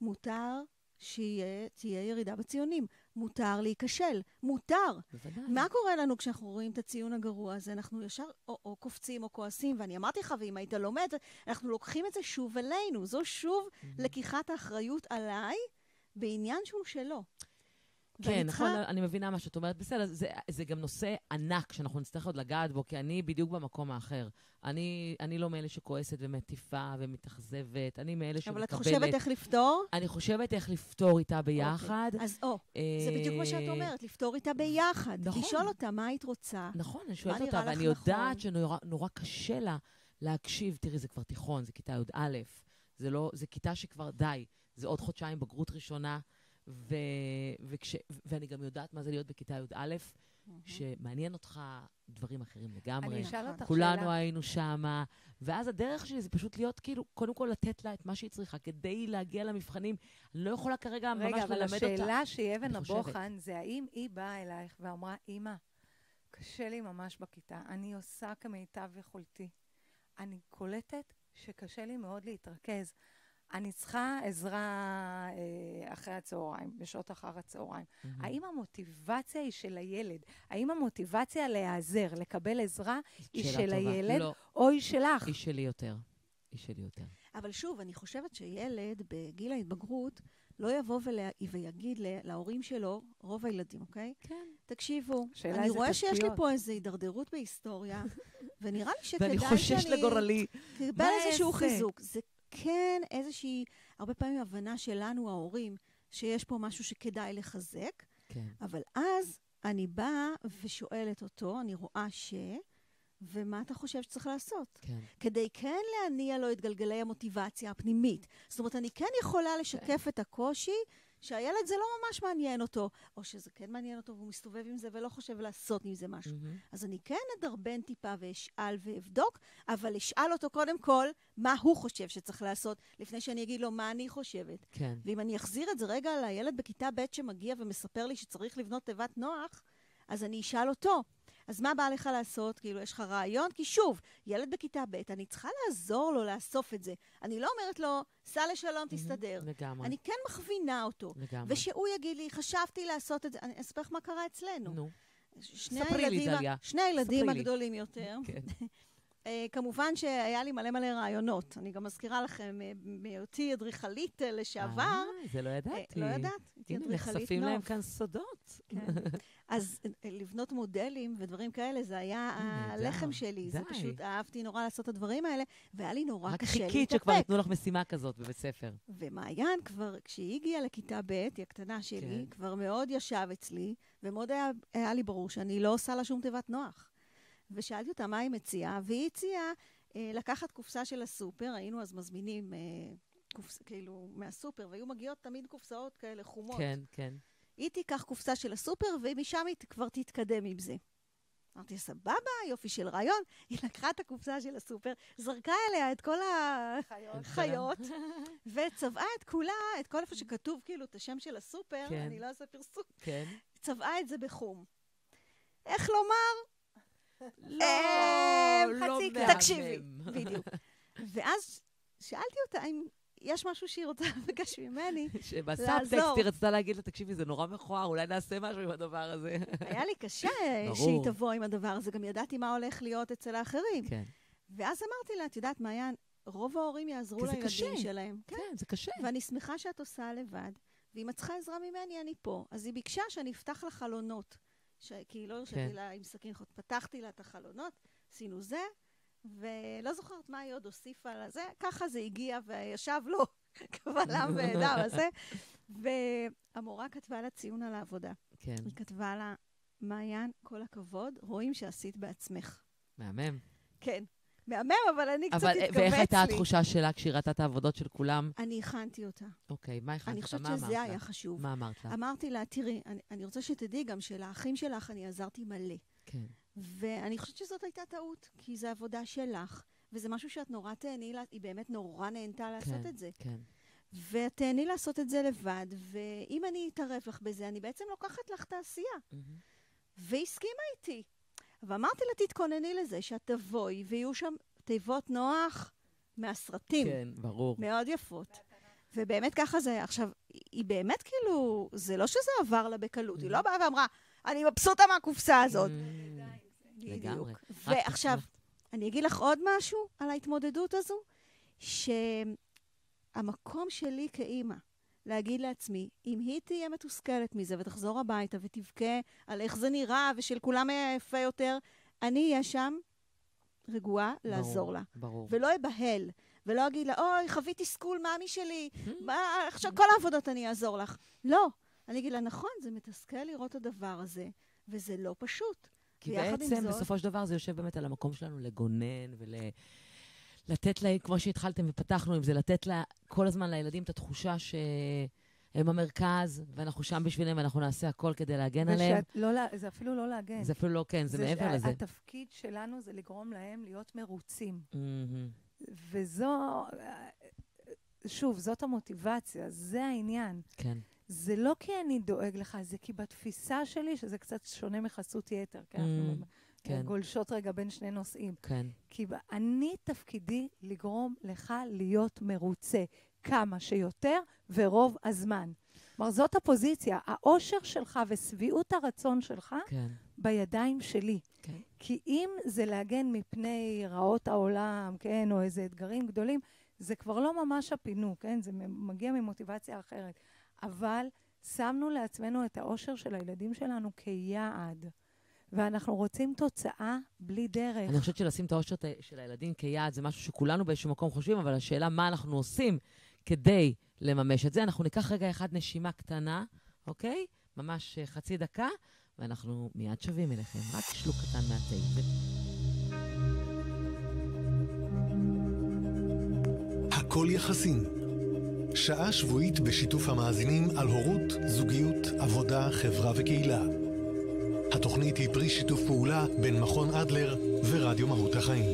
מותר שתהיה ירידה בציונים. מותר להיכשל. מותר. בוודאי. מה קורה לנו כשאנחנו רואים את הציון הגרוע הזה? אנחנו ישר או, או קופצים או כועסים, ואני אמרתי לך, ואם היית לומד, אנחנו לוקחים את זה שוב אלינו. זו שוב לקיחת האחריות עליי בעניין שהוא שלו. כן, צריכה- נכון, אני מבינה מה שאת אומרת. בסדר, זה, זה גם נושא ענק שאנחנו נצטרך עוד לגעת בו, כי אני בדיוק במקום האחר. אני, אני לא מאלה שכועסת ומטיפה ומתאכזבת, אני מאלה שמקבלת... אבל את חושבת איך לפתור? אני חושבת איך לפתור איתה ביחד. אוקיי. אז או, אה, זה בדיוק מה שאת אומרת, לפתור איתה ביחד. נכון. לשאול אותה מה היית רוצה. נכון, אני שואלת אותה, ואני יודעת נכון? שנורא נורא קשה לה להקשיב. תראי, זה כבר תיכון, זה כיתה י"א. זה לא, זה כיתה שכבר די, זה עוד חודשיים בגרות ראשונה, ו, וכש, ואני גם יודעת מה זה להיות בכיתה י"א, שמעניין אותך דברים אחרים לגמרי. אני אשאל. אותך כולנו שאלה. היינו שמה, ואז הדרך שלי זה פשוט להיות, כאילו, קודם כל לתת לה את מה שהיא צריכה כדי להגיע למבחנים. אני לא יכולה כרגע ממש רגע, ללמד אבל אותה. השאלה שהיא אבן. הבוחן זה האם היא באה אלייך ואמרה, אמא, קשה לי ממש בכיתה, אני עושה כמיטב יכולתי. אני קולטת שקשה לי מאוד להתרכז. אני צריכה עזרה אה, אחרי הצהריים, בשעות אחר הצהריים. מהמם. האם המוטיבציה היא של הילד? האם המוטיבציה להיעזר, לקבל עזרה, היא של טובה. הילד לא, או היא שלך? היא שלי יותר. היא שלי יותר. אבל שוב, אני חושבת שילד בגיל ההתבגרות לא יבוא ולה, ויגיד ל- להורים שלו, רוב הילדים, אוקיי? כן. תקשיבו, אני רואה שיש לי. פה איזו הידרדרות בהיסטוריה, ונראה לי שכדאי ואני שאני... חושש לגורלי. קיבל איזשהו? חיזוק. זה כן איזושהי, הרבה פעמים הבנה שלנו, ההורים, שיש פה משהו שכדאי לחזק, כן. אבל אז אני באה ושואלת אותו, אני רואה ש... ומה אתה חושב שצריך לעשות? כן. כדי כן להניע לו את גלגלי המוטיבציה הפנימית. זאת אומרת, אני כן יכולה לשקף את הקושי שהילד זה לא ממש מעניין אותו, או שזה כן מעניין אותו והוא מסתובב עם זה ולא חושב לעשות עם זה משהו. מהמם. אז אני כן אדרבן טיפה ואשאל ואבדוק, אבל אשאל אותו קודם כל מה הוא חושב שצריך לעשות, לפני שאני אגיד לו מה אני חושבת. כן. ואם אני אחזיר את זה רגע לילד בכיתה ב' שמגיע ומספר לי שצריך לבנות תיבת נוח, אז אני אשאל אותו. אז מה בא לך לעשות? כאילו, יש לך רעיון? כי שוב, ילד בכיתה ב', אני צריכה לעזור לו לאסוף את זה. אני לא אומרת לו, סע לשלום, תסתדר. לגמרי. אני כן מכווינה אותו. לגמרי. ושהוא יגיד לי, חשבתי לעשות את זה. אני אספר לך מה קרה אצלנו. נו, שני ספרי לי, הילדים, ה- דליה. שני הילדים לי. הגדולים יותר. כן. אה, כמובן שהיה לי מלא מלא רעיונות. אני גם מזכירה לכם, אה, מהיותי אדריכלית אה, לשעבר, אה, זה לא ידעתי. לא ידעת, הנה, נחשפים להם. כאן סודות. כן. אז אה, לבנות מודלים ודברים כאלה, זה היה נהדר, הלחם שלי. זה. פשוט, אהבתי נורא לעשות את הדברים האלה, והיה לי נורא רק קשה חיכית שכבר להתאפק. ייתנו לך משימה כזאת בבית ספר. ומעיין כבר, כשהיא הגיעה לכיתה ב', היא הקטנה שלי, כן. כבר מאוד ישב אצלי, ומאוד היה, לי ברור שאני לא עושה לה שום תיבת נוח. ושאלתי אותה מה היא מציעה, והיא הציעה אה, לקחת קופסה של הסופר, היינו אז מזמינים אה, קופס, כאילו מהסופר, והיו מגיעות תמיד קופסאות כאלה חומות. כן, כן. היא תיקח קופסה של הסופר, ומשם היא כבר תתקדם עם זה. אמרתי, סבבה, יופי של רעיון. היא לקחה את הקופסה של הסופר, זרקה אליה את כל החיות, וצבעה את כולה, את כל איפה שכתוב כאילו את השם של הסופר, כן. אני לא אעשה פרסום, כן. צבעה את זה בחום. איך לומר? לא, אה, לא מהמם. תקשיבי, בדיוק. ואז שאלתי אותה אם יש משהו שהיא רוצה לבקש ממני. שבסאבטקסט. היא רצתה להגיד לה, תקשיבי, זה נורא מכוער, אולי נעשה משהו עם הדבר הזה. היה לי קשה. שהיא תבוא עם הדבר הזה, גם ידעתי מה הולך להיות אצל האחרים. כן. ואז אמרתי לה, את יודעת, מעיין, רוב ההורים יעזרו לילדים קשה. שלהם. כן. כן, זה קשה. ואני שמחה שאת עושה לבד, ואם את צריכה עזרה ממני, אני פה. אז היא ביקשה שאני אפתח לה חלונות. ש... כי היא לא הרשיתי כן. לה עם סכין חוט. פתחתי לה את החלונות, עשינו זה, ולא זוכרת מה היא עוד הוסיפה לזה, ככה זה הגיע וישב לו קבל עם ועדה וזה. והמורה כתבה לה ציון על העבודה. כן, היא כתבה לה, מעיין, כל הכבוד, רואים שעשית בעצמך. מהמם. כן. מהמם, אבל אני קצת התכווץ לי. ואיך הייתה התחושה שלה כשהיא ראתה את העבודות של כולם? אני הכנתי אותה. אוקיי, מה הכנת אני? חושבת שזה לה? היה חשוב. מה אמרת לה? אמרתי לה, תראי, אני, אני רוצה שתדעי גם שלאחים שלך אני עזרתי מלא. כן. ואני חושבת שזאת הייתה טעות, כי זו עבודה שלך, וזה משהו שאת נורא תהני, לה- היא באמת נורא נהנתה לעשות כן, את זה. כן. ואת תהני לעשות את זה לבד, ואם אני אתערב לך בזה, אני בעצם לוקחת לך את העשייה. מהמם. והיא הסכימה איתי. ואמרתי לה, תתכונני לזה, שאת תבואי, ויהיו שם תיבות נוח מהסרטים. כן, ברור. מאוד יפות. ובאמת ככה זה, עכשיו, היא באמת כאילו, זה לא שזה עבר לה בקלות, היא לא באה ואמרה, אני מבסוטה מהקופסה הזאת. Mm, לגמרי. בדיוק. ועכשיו. אני אגיד לך עוד משהו על ההתמודדות הזו, שהמקום שלי כאימא, להגיד לעצמי, אם היא תהיה מתוסכלת מזה ותחזור הביתה ותבכה על איך זה נראה ושל כולם היה יפה יותר, אני אהיה שם רגועה לעזור ברור, לה. ברור. ולא אבהל, ולא אגיד לה, אוי, חוויתי תסכול מאמי שלי, Hmm? מה, עכשיו כל העבודות אני אעזור לך. לא. אני אגיד לה, נכון, זה מתסכל לראות את הדבר הזה, וזה לא פשוט. כי בעצם, זאת- בסופו של דבר, זה יושב באמת על המקום שלנו לגונן ול... לתת לה, כמו שהתחלתם ופתחנו עם זה, לתת לה, כל הזמן לילדים את התחושה שהם המרכז, ואנחנו שם בשבילם, ואנחנו נעשה הכל כדי להגן עליהם. ושאת לא, לה- זה אפילו לא להגן. זה אפילו לא, כן, זה מעבר ש- לזה. התפקיד שלנו זה לגרום להם להיות מרוצים. מהמם. וזו, שוב, זאת המוטיבציה, זה העניין. כן. זה לא כי אני דואג לך, זה כי בתפיסה שלי, שזה קצת שונה מחסות יתר, כי אנחנו Mm, כן. גולשות רגע בין שני נושאים. כן. כי אני, תפקידי לגרום לך להיות מרוצה כמה שיותר ורוב הזמן. כלומר, זאת הפוזיציה. האושר שלך ושביעות הרצון שלך כן. בידיים שלי. כן. כי אם זה להגן מפני רעות העולם, כן, או איזה אתגרים גדולים, זה כבר לא ממש הפינוק, כן? זה מגיע ממוטיבציה אחרת. אבל שמנו לעצמנו את האושר של הילדים שלנו כיעד, ואנחנו רוצים תוצאה בלי דרך. אני חושבת שלשים את האושר של הילדים כיעד זה משהו שכולנו באיזשהו מקום חושבים, אבל השאלה מה אנחנו עושים כדי לממש את זה. אנחנו ניקח רגע אחד נשימה קטנה, אוקיי? ממש אה, חצי דקה, ואנחנו מיד שבים אליכם. רק שלוק קטן מהתה. זה- הכל יחסים. שעה שבועית בשיתוף המאזינים על הורות, זוגיות, עבודה, חברה וקהילה. התוכנית היא פרי שיתוף פעולה בין מכון אדלר ורדיו מהות החיים.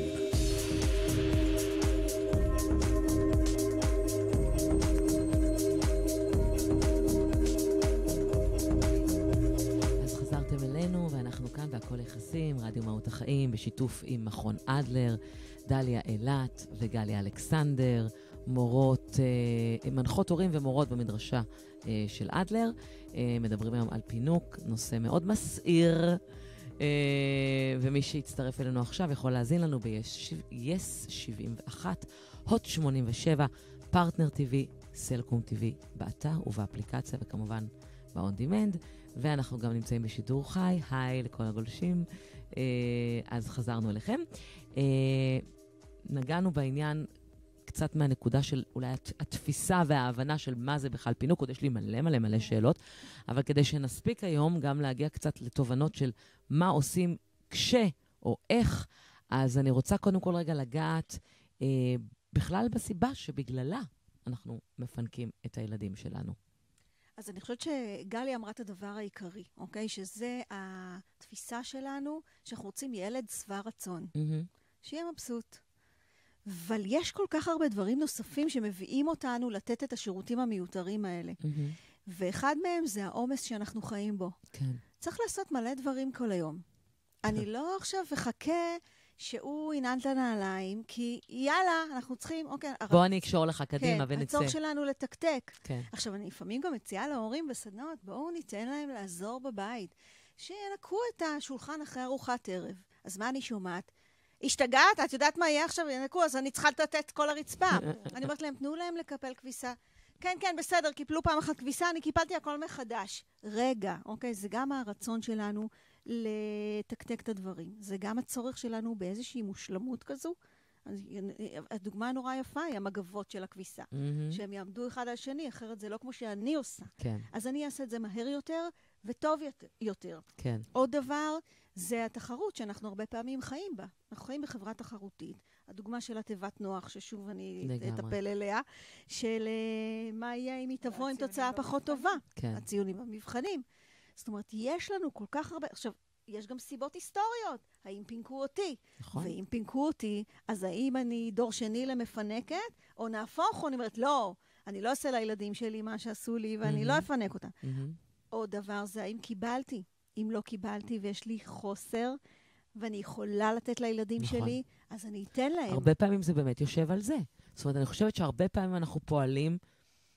אז חזרתם אלינו, ואנחנו כאן בהכל יחסים, רדיו מהות החיים, בשיתוף עם מכון אדלר, דליה אילת וגליה אלכסנדר, מורות, אה, מנחות הורים ומורות במדרשה אה, של אדלר. אה, מדברים היום על פינוק, נושא מאוד מסעיר, ומי שיצטרף אלינו עכשיו יכול להאזין לנו ב-yes 71, הוט 87, פרטנר TV, סלקום TV, באתר ובאפליקציה, וכמובן ב-on demand. ואנחנו גם נמצאים בשידור חי, היי לכל הגולשים. אז חזרנו אליכם. נגענו בעניין קצת מהנקודה של אולי הת- התפיסה וההבנה של מה זה בכלל פינוק, עוד יש לי מלא מלא מלא שאלות, אבל כדי שנספיק היום גם להגיע קצת לתובנות של מה עושים כש או איך, אז אני רוצה קודם כל רגע לגעת אה, בכלל בסיבה שבגללה אנחנו מפנקים את הילדים שלנו. אז אני חושבת שגלי אמרה את הדבר העיקרי, אוקיי? שזה התפיסה שלנו, שאנחנו רוצים ילד שבע רצון, מהמם. שיהיה מבסוט. אבל יש כל כך הרבה דברים נוספים שמביאים אותנו לתת את השירותים המיותרים האלה. מהמם. ואחד מהם זה העומס שאנחנו חיים בו. כן. צריך לעשות מלא דברים כל היום. אני לא עכשיו אחכה שהוא ינעל את הנעליים, כי יאללה, אנחנו צריכים, אוקיי... בוא אני אקשור לך קדימה כן, ונצא. הצורך שלנו לתקתק. כן. עכשיו, אני לפעמים גם מציעה להורים בסדנאות, בואו ניתן להם לעזור בבית. שינקו את השולחן אחרי ארוחת ערב. אז מה אני שומעת? השתגעת? את יודעת מה יהיה עכשיו? ינקו, אז אני צריכה לתת כל הרצפה. אני אומרת להם, תנו להם לקפל כביסה. כן, כן, בסדר, קיפלו פעם אחת כביסה, אני קיפלתי הכל מחדש. רגע, אוקיי? זה גם הרצון שלנו לתקתק את הדברים. זה גם הצורך שלנו באיזושהי מושלמות כזו. הדוגמה הנורא יפה היא המגבות של הכביסה. מהמם. שהם יעמדו אחד על השני, אחרת זה לא כמו שאני עושה. כן, אז אני אעשה את זה מהר יותר וטוב יותר-. כן. עוד דבר, זה התחרות שאנחנו הרבה פעמים חיים בה. אנחנו חיים בחברה תחרותית. הדוגמה של התיבת נוח, ששוב אני. אטפל אליה, של אה, מה יהיה אם היא תבוא עם תוצאה פחות במבחנים. טובה. כן. הציונים במבחנים. זאת אומרת, יש לנו כל כך הרבה... עכשיו, יש גם סיבות היסטוריות. האם פינקו אותי? נכון. ואם פינקו אותי, אז האם אני דור שני למפנקת, או נהפוך, או אני אומרת, לא, אני לא אעשה לילדים שלי מה שעשו לי, ואני לא מהמם. אפנק אותם. מהמם. עוד דבר זה האם קיבלתי. אם לא קיבלתי ויש לי חוסר, ואני יכולה לתת לילדים נכון. שלי, אז אני אתן להם. הרבה פעמים זה באמת יושב על זה. זאת אומרת, אני חושבת שהרבה פעמים אנחנו פועלים,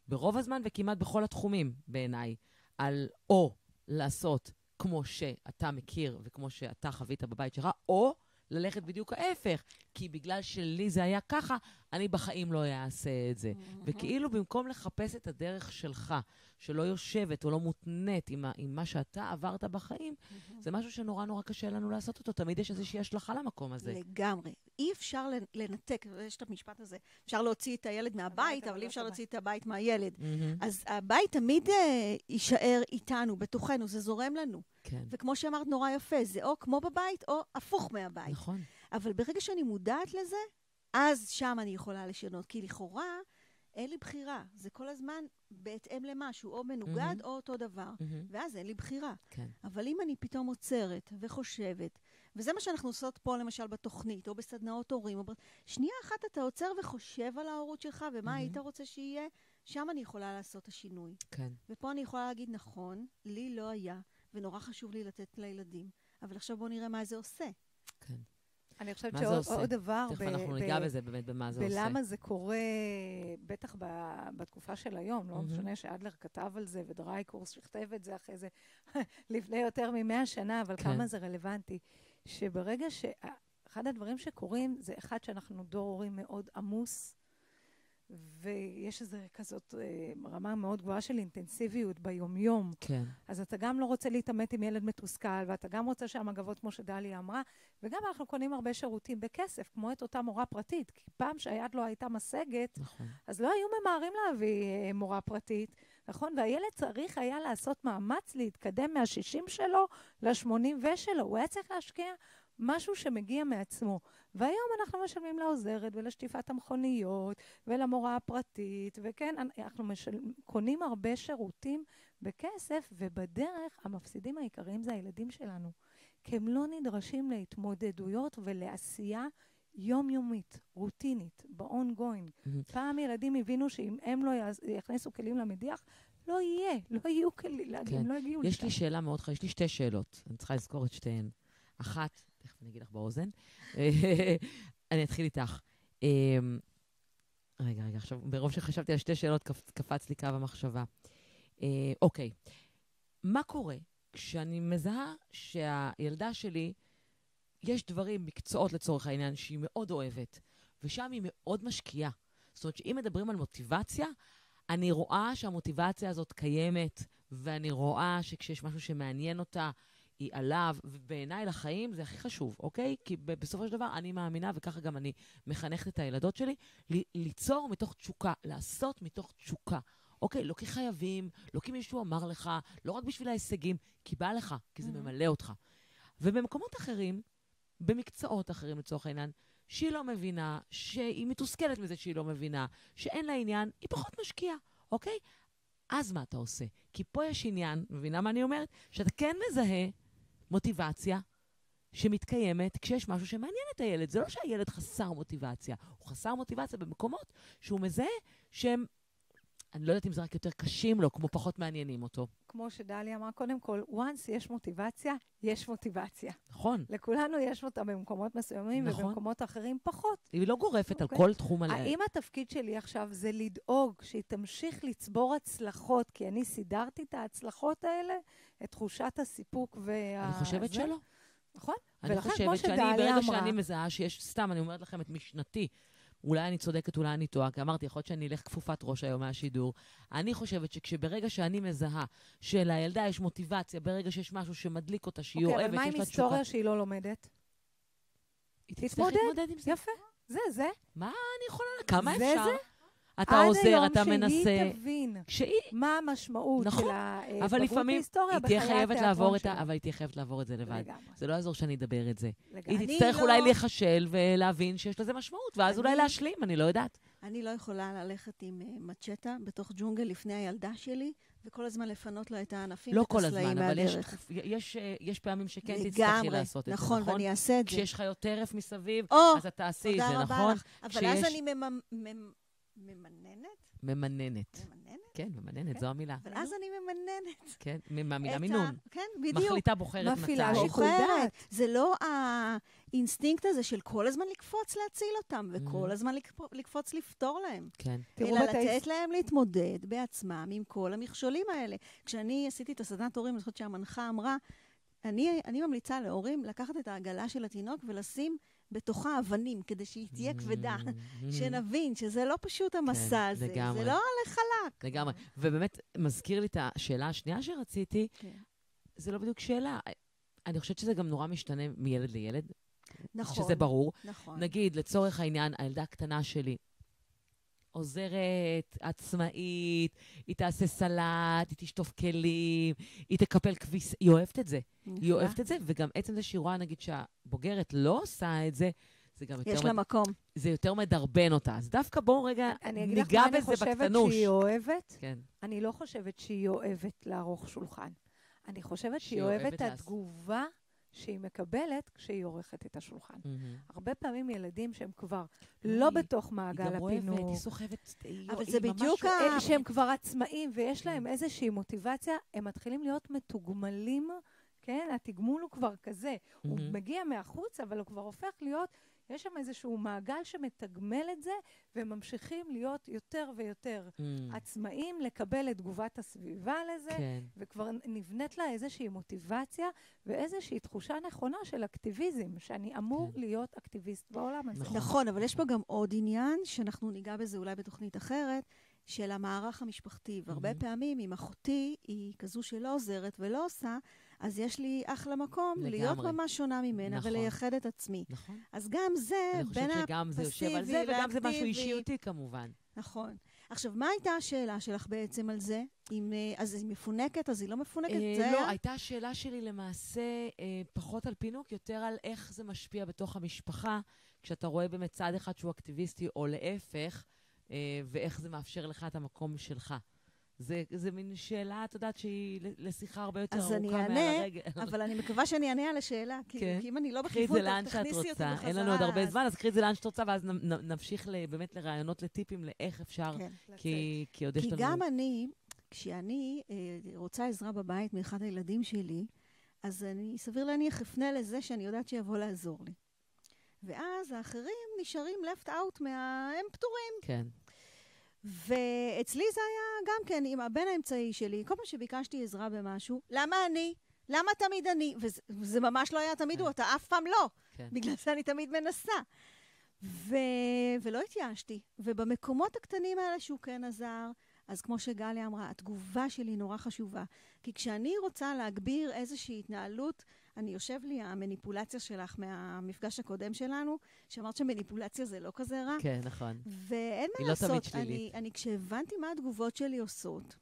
ברוב הזמן וכמעט בכל התחומים, בעיניי, על או לעשות כמו שאתה מכיר וכמו שאתה חווית בבית שלך, או ללכת בדיוק ההפך. כי בגלל שלי זה היה ככה, אני בחיים לא אעשה את זה. וכאילו במקום לחפש את הדרך שלך, שלא יושבת או לא מותנית עם, ה- עם מה שאתה עברת בחיים, זה משהו שנורא נורא קשה לנו לעשות אותו. תמיד יש איזושהי השלכה למקום הזה. לגמרי. אי אפשר לנ- לנתק, יש את המשפט הזה, אפשר להוציא את הילד מהבית, אבל אבל לא אי אפשר להוציא את הבית מהילד. אז הבית תמיד אה, יישאר איתנו, בתוכנו, זה זורם לנו. כן, וכמו שאמרת, נורא יפה, זה או כמו בבית או הפוך מהבית. נכון. אבל ברגע שאני מודעת לזה, אז שם אני יכולה לשנות. כי לכאורה, אין לי בחירה. זה כל הזמן בהתאם למשהו, או מנוגד מהמם. או אותו דבר. מהמם. ואז אין לי בחירה. כן. אבל אם אני פתאום עוצרת וחושבת, וזה מה שאנחנו עושות פה למשל בתוכנית, או בסדנאות הורים, או... שנייה אחת אתה עוצר וחושב על ההורות שלך, ומה מהמם. היית רוצה שיהיה, שם אני יכולה לעשות את השינוי. כן. ופה אני יכולה להגיד, נכון, לי לא היה, ונורא חשוב לי לתת לילדים, אבל עכשיו בואו נראה מה זה עושה. כן. אני חושבת שעוד דבר, תכף אנחנו ניגע בזה באמת, במה זה עושה. ולמה זה קורה, בטח בתקופה של היום, לא. משנה שאדלר כתב על זה ודרייקורס שכתב את זה אחרי זה לפני יותר ממאה שנה, אבל כן. כמה זה רלוונטי. שברגע ש... אחד הדברים שקורים זה אחד שאנחנו דור הורים מאוד עמוס, ויש איזו כזאת אה, רמה מאוד גבוהה של אינטנסיביות ביומיום. כן. אז אתה גם לא רוצה להתעמת עם ילד מתוסכל, ואתה גם רוצה שהמגבות, כמו שדליה אמרה, וגם אנחנו קונים הרבה שירותים בכסף, כמו את אותה מורה פרטית. כי פעם שהיד לא הייתה משגת, נכון. אז לא היו ממהרים להביא אה, מורה פרטית, נכון? והילד צריך היה לעשות מאמץ להתקדם מה-60 שלו ל-80 ושלו. הוא היה צריך להשקיע משהו שמגיע מעצמו. והיום אנחנו משלמים לעוזרת ולשטיפת המכוניות ולמורה הפרטית, וכן, אנחנו משל... קונים הרבה שירותים בכסף, ובדרך המפסידים העיקריים זה הילדים שלנו. כי הם לא נדרשים להתמודדויות ולעשייה יומיומית, רוטינית, ב-ongoing. מהמם. פעם ילדים הבינו שאם הם לא יכניסו כלים למדיח, לא יהיה, לא יהיו כלים, כן. הם לא יגיעו יש לשם. לי שאלה מאוד חשובה, יש לי שתי שאלות. אני צריכה לזכור את שתיהן. אחת, תכף אני אגיד לך באוזן. אני אתחיל איתך. אמ, רגע, רגע, עכשיו, ברוב שחשבתי על שתי שאלות, קפ- קפץ לי קו המחשבה. אה, אוקיי, מה קורה כשאני מזהה שהילדה שלי, יש דברים, מקצועות לצורך העניין, שהיא מאוד אוהבת, ושם היא מאוד משקיעה. זאת אומרת שאם מדברים על מוטיבציה, אני רואה שהמוטיבציה הזאת קיימת, ואני רואה שכשיש משהו שמעניין אותה, היא עליו, ובעיניי לחיים זה הכי חשוב, אוקיי? כי בסופו של דבר אני מאמינה, וככה גם אני מחנכת את הילדות שלי, ל- ליצור מתוך תשוקה, לעשות מתוך תשוקה. אוקיי, לא כי חייבים, לא כי מישהו אמר לך, לא רק בשביל ההישגים, כי בא לך, כי זה Mhm. ממלא אותך. ובמקומות אחרים, במקצועות אחרים לצורך העניין, שהיא לא מבינה, שהיא מתוסכלת מזה שהיא לא מבינה, שאין לה עניין, היא פחות משקיעה, אוקיי? אז מה אתה עושה? כי פה יש עניין, מבינה מה אני אומרת? שאתה כן מזהה מוטיבציה שמתקיימת כשיש משהו שמעניין את הילד. זה לא שהילד חסר מוטיבציה, הוא חסר מוטיבציה במקומות שהוא מזהה שהם, אני לא יודעת אם זה רק יותר קשים לו, כמו פחות מעניינים אותו. כמו שדליה אמרה, קודם כל, once יש מוטיבציה, יש מוטיבציה. נכון. לכולנו יש אותה במקומות מסוימים, נכון. ובמקומות אחרים פחות. היא לא גורפת על אוקיי. כל תחום על... האם התפקיד שלי עכשיו זה לדאוג שהיא תמשיך לצבור הצלחות, כי אני סידרתי את ההצלחות האלה, את תחושת הסיפוק וה... אני חושבת זה? שלא. נכון? אני ולכן, חושבת שאני, ברגע אמרה- שאני מזהה שיש, סתם, אני אומרת לכם את משנתי, אולי אני צודקת, אולי אני טועה, כי אמרתי, יכול להיות שאני אלך כפופת ראש היום מהשידור. אני חושבת שכשברגע שאני מזהה שלילדה יש מוטיבציה, ברגע שיש משהו שמדליק אותה, שהיא אוקיי, אוהבת, אבל מה שיש עם לה תשוקה, היסטוריה שהיא לא לומדת? היא תתמודד. להתמודד עם זה. יפה. זה, זה. מה אני יכולה, כמה זה אפשר? זה. אתה עד עוזר, היום אתה מנסה. שהיא תבין כשהיא... מה המשמעות נכון, של לפעמים בהיסטוריה בחיי התיאטרון שלה. אבל היא תהיה חייבת לעבור את זה לבד. לגמרי. זה לא יעזור שאני אדבר את זה. לגמרי. היא תצטרך לא- אולי להיכשל ולהבין שיש לזה משמעות, ואז אולי אני- להשלים, אני לא יודעת. אני לא יכולה ללכת עם אה, מצ'טה בתוך ג'ונגל לפני הילדה שלי, וכל הזמן לפנות לה את הענפים לא ואת כל הסלעים הזמן, אבל יש, מהדרך. יש, אה, יש פעמים שכן תצטרכי לגמרי, לעשות את זה, נכון, נכון? ואני אעשה את זה. כשיש לך יותר טרף מסביב, או, אז את תעשי את זה, נכון? לך. אבל כשיש- אז אני ממ- ממננת? ממננת. ממננת? כן, ממננת, כן. זו המילה. אבל אז אני ממננת. כן, מהמילה מינון. ה- כן, בדיוק. מחליטה, בוחרת מפעילה מתי. שיקול בוחרת. דעת. זה לא האינסטינקט הזה של כל הזמן לקפוץ להציל אותם, וכל Mhm. הזמן לקפ- לקפוץ לפתור להם. כן. אלא לתת להם להתמודד בעצמם עם כל המכשולים האלה. כשאני עשיתי את הסדנת הורים, אני חושבת שהמנחה אמרה, אני, אני ממליצה להורים לקחת את העגלה של התינוק ולשים בתוכה אבנים, כדי שהיא תהיה כבדה. Mm, שנבין שזה לא פשוט המסע הזה, לגמרי. זה לא עלי חלק. לגמרי. ובאמת, מזכיר לי את השאלה השנייה שרציתי, כן. זה לא בדיוק שאלה. אני חושבת שזה גם נורא משתנה מילד לילד, נכון. שזה ברור. נכון. נגיד, לצורך העניין, הילדה הקטנה שלי עוזרת, עצמאית, היא תעשה סלט, היא תשטוף כלים, היא תקפל כביס, היא אוהבת את זה. היא. אוהבת את זה, וגם עצם זה שהיא רואה, נגיד, שהבוגרת לא עושה את זה, זה גם יותר, יש מד... לה מקום. זה יותר מדרבן אותה. אז דווקא בואו רגע אני אגיד לך ניגע מה אני בזה חושבת בקטנוש. שהיא אוהבת. כן. אני לא חושבת שהיא אוהבת לערוך שולחן. אני חושבת שהיא שהיא אוהבת את לעשות. שהיא מקבלת כשהיא עורכת את השולחן. מהמם. הרבה פעמים ילדים שהם כבר היא- לא בתוך היא מעגל גם אוהבת, הפינוק, היא סוחבת, היא אבל היא זה ממש בדיוק ה- שהם כבר עצמאים ויש להם כן. איזושהי מוטיבציה, הם מתחילים להיות מתוגמלים, כן? התגמול הוא כבר כזה. הוא מהמם. מגיע מהחוץ, אבל הוא כבר הופך להיות, יש שם איזשהו מעגל שמתגמל את זה, והם ממשיכים להיות יותר ויותר מהמם. עצמאים, לקבל את תגובת הסביבה לזה, כן. וכבר נבנית לה איזושהי מוטיבציה ואיזושהי תחושה נכונה של אקטיביזם, שאני אמור כן. להיות אקטיביסט בעולם הזה. נכון. נכון, אבל יש פה גם עוד עניין, שאנחנו ניגע בזה אולי בתוכנית אחרת, של המערך המשפחתי. והרבה מהמם. פעמים, אם אחותי היא כזו שלא עוזרת ולא עושה, אז יש לי אחלה מקום להיות לגמרי. ממש שונה ממנה נכון. ולייחד את עצמי. נכון. אז גם זה, אני בין חושבת שגם זה יושב על זה, הפסיבי וגם זה משהו. אישיותי כמובן. נכון. עכשיו, מה הייתה השאלה שלך בעצם על זה? אם, אה, אז היא מפונקת, אז היא לא מפונקת? אה, זה לא, היה? הייתה השאלה שלי למעשה אה, פחות על פינוק, יותר על איך זה משפיע בתוך המשפחה, כשאתה רואה באמת צד אחד שהוא אקטיביסטי, או להפך, אה, ואיך זה מאפשר לך את המקום שלך. זה, זה מין שאלה, את יודעת, שהיא לשיחה הרבה יותר אז ארוכה אני מעל אענה, הרגל. אבל אני מקווה שאני אענה על השאלה, כי, כן. כי אם אני לא קחי את בכיוון, זה לאן אז שאת תכניסי אותי רוצה. בחזרה. אין לנו עוד הרבה אז- זמן, אז קחי את זה לאן שאת רוצה, ואז נמשיך ל- באמת לרעיונות, לטיפים, לאיך אפשר, כן. כי, כי עוד יש כי לנו... גם אני, כשאני אה, רוצה עזרה בבית מאחד הילדים שלי, אז אני, סביר להניח, אפנה לזה שאני יודעת שיבוא לעזור לי. ואז האחרים נשארים left out מה... הם פטורים. כן. ואצלי זה היה גם כן עם הבן האמצעי שלי, כל פעם שביקשתי עזרה במשהו, למה אני? למה תמיד אני? וזה, וזה ממש לא היה תמיד הוא, אתה אף פעם לא. כן. בגלל זה אני תמיד מנסה. ו... ולא התייאשתי. ובמקומות הקטנים האלה שהוא כן עזר, אז כמו שגליה אמרה, התגובה שלי נורא חשובה. כי כשאני רוצה להגביר איזושהי התנהלות, אני יושב לי המניפולציה שלך מהמפגש הקודם שלנו, שאמרת שמניפולציה זה לא כזה רע. כן, נכון. ואין מה היא לא לעשות. תמיד שלילית. אני, אני כשהבנתי מה התגובות שלי עושות,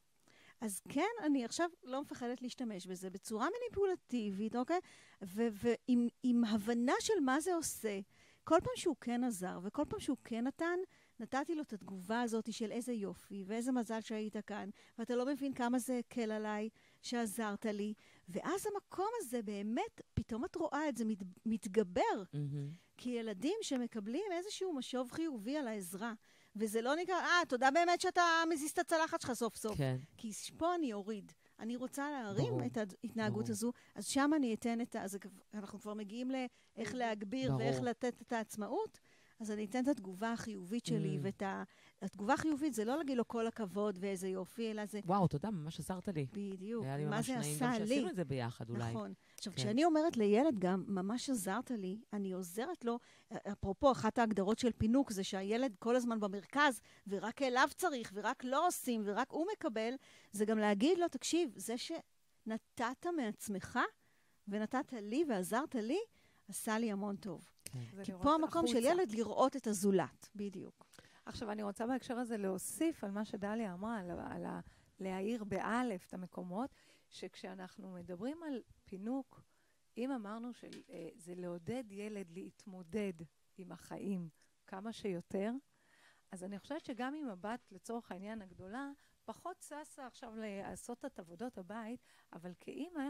אז כן, אני עכשיו לא מפחדת להשתמש בזה בצורה מניפולטיבית, אוקיי? ועם עם הבנה של מה זה עושה. כל פעם שהוא כן עזר, וכל פעם שהוא כן נתן, נתתי לו את התגובה הזאת של איזה יופי, ואיזה מזל שהיית כאן, ואתה לא מבין כמה זה הקל עליי שעזרת לי. ואז המקום הזה באמת, פתאום את רואה את זה מת, מתגבר. מהמם. כי ילדים שמקבלים איזשהו משוב חיובי על העזרה, וזה לא נקרא, אה, תודה באמת שאתה מזיז את הצלחת שלך סוף סוף. כן. כי פה אני אוריד. אני רוצה להרים ברור, את ההתנהגות ברור. הזו, אז שם אני אתן את ה... אז אנחנו כבר מגיעים לאיך להגביר ברור. ואיך לתת את העצמאות, אז אני אתן את התגובה החיובית שלי, Mm. ואת ה... התגובה החיובית זה לא להגיד לו כל הכבוד ואיזה יופי, אלא זה וואו, תודה, ממש עזרת לי. בדיוק, היה לי מה ממש זה נעים עשה גם לי. שעשינו את זה ביחד אולי. נכון. עכשיו, כן. כשאני אומרת לילד גם, ממש עזרת לי, אני עוזרת לו, אפרופו, אחת ההגדרות של פינוק זה שהילד כל הזמן במרכז, ורק אליו צריך, ורק לא עושים, ורק הוא מקבל, זה גם להגיד לו, תקשיב, זה שנתת מעצמך, ונתת לי ועזרת לי, עשה לי המון טוב. כן. כי פה המקום של החוצה. ילד לראות את הזולת, בדיוק. עכשיו, אני רוצה בהקשר הזה להוסיף על מה שדליה אמרה, על, על ה- להאיר באלף את המקומות, שכשאנחנו מדברים על פינוק, אם אמרנו שזה לעודד ילד להתמודד עם החיים כמה שיותר, אז אני חושבת שגם אם הבת, לצורך העניין הגדולה, פחות ששה עכשיו לעשות את עבודות הבית, אבל כאימא,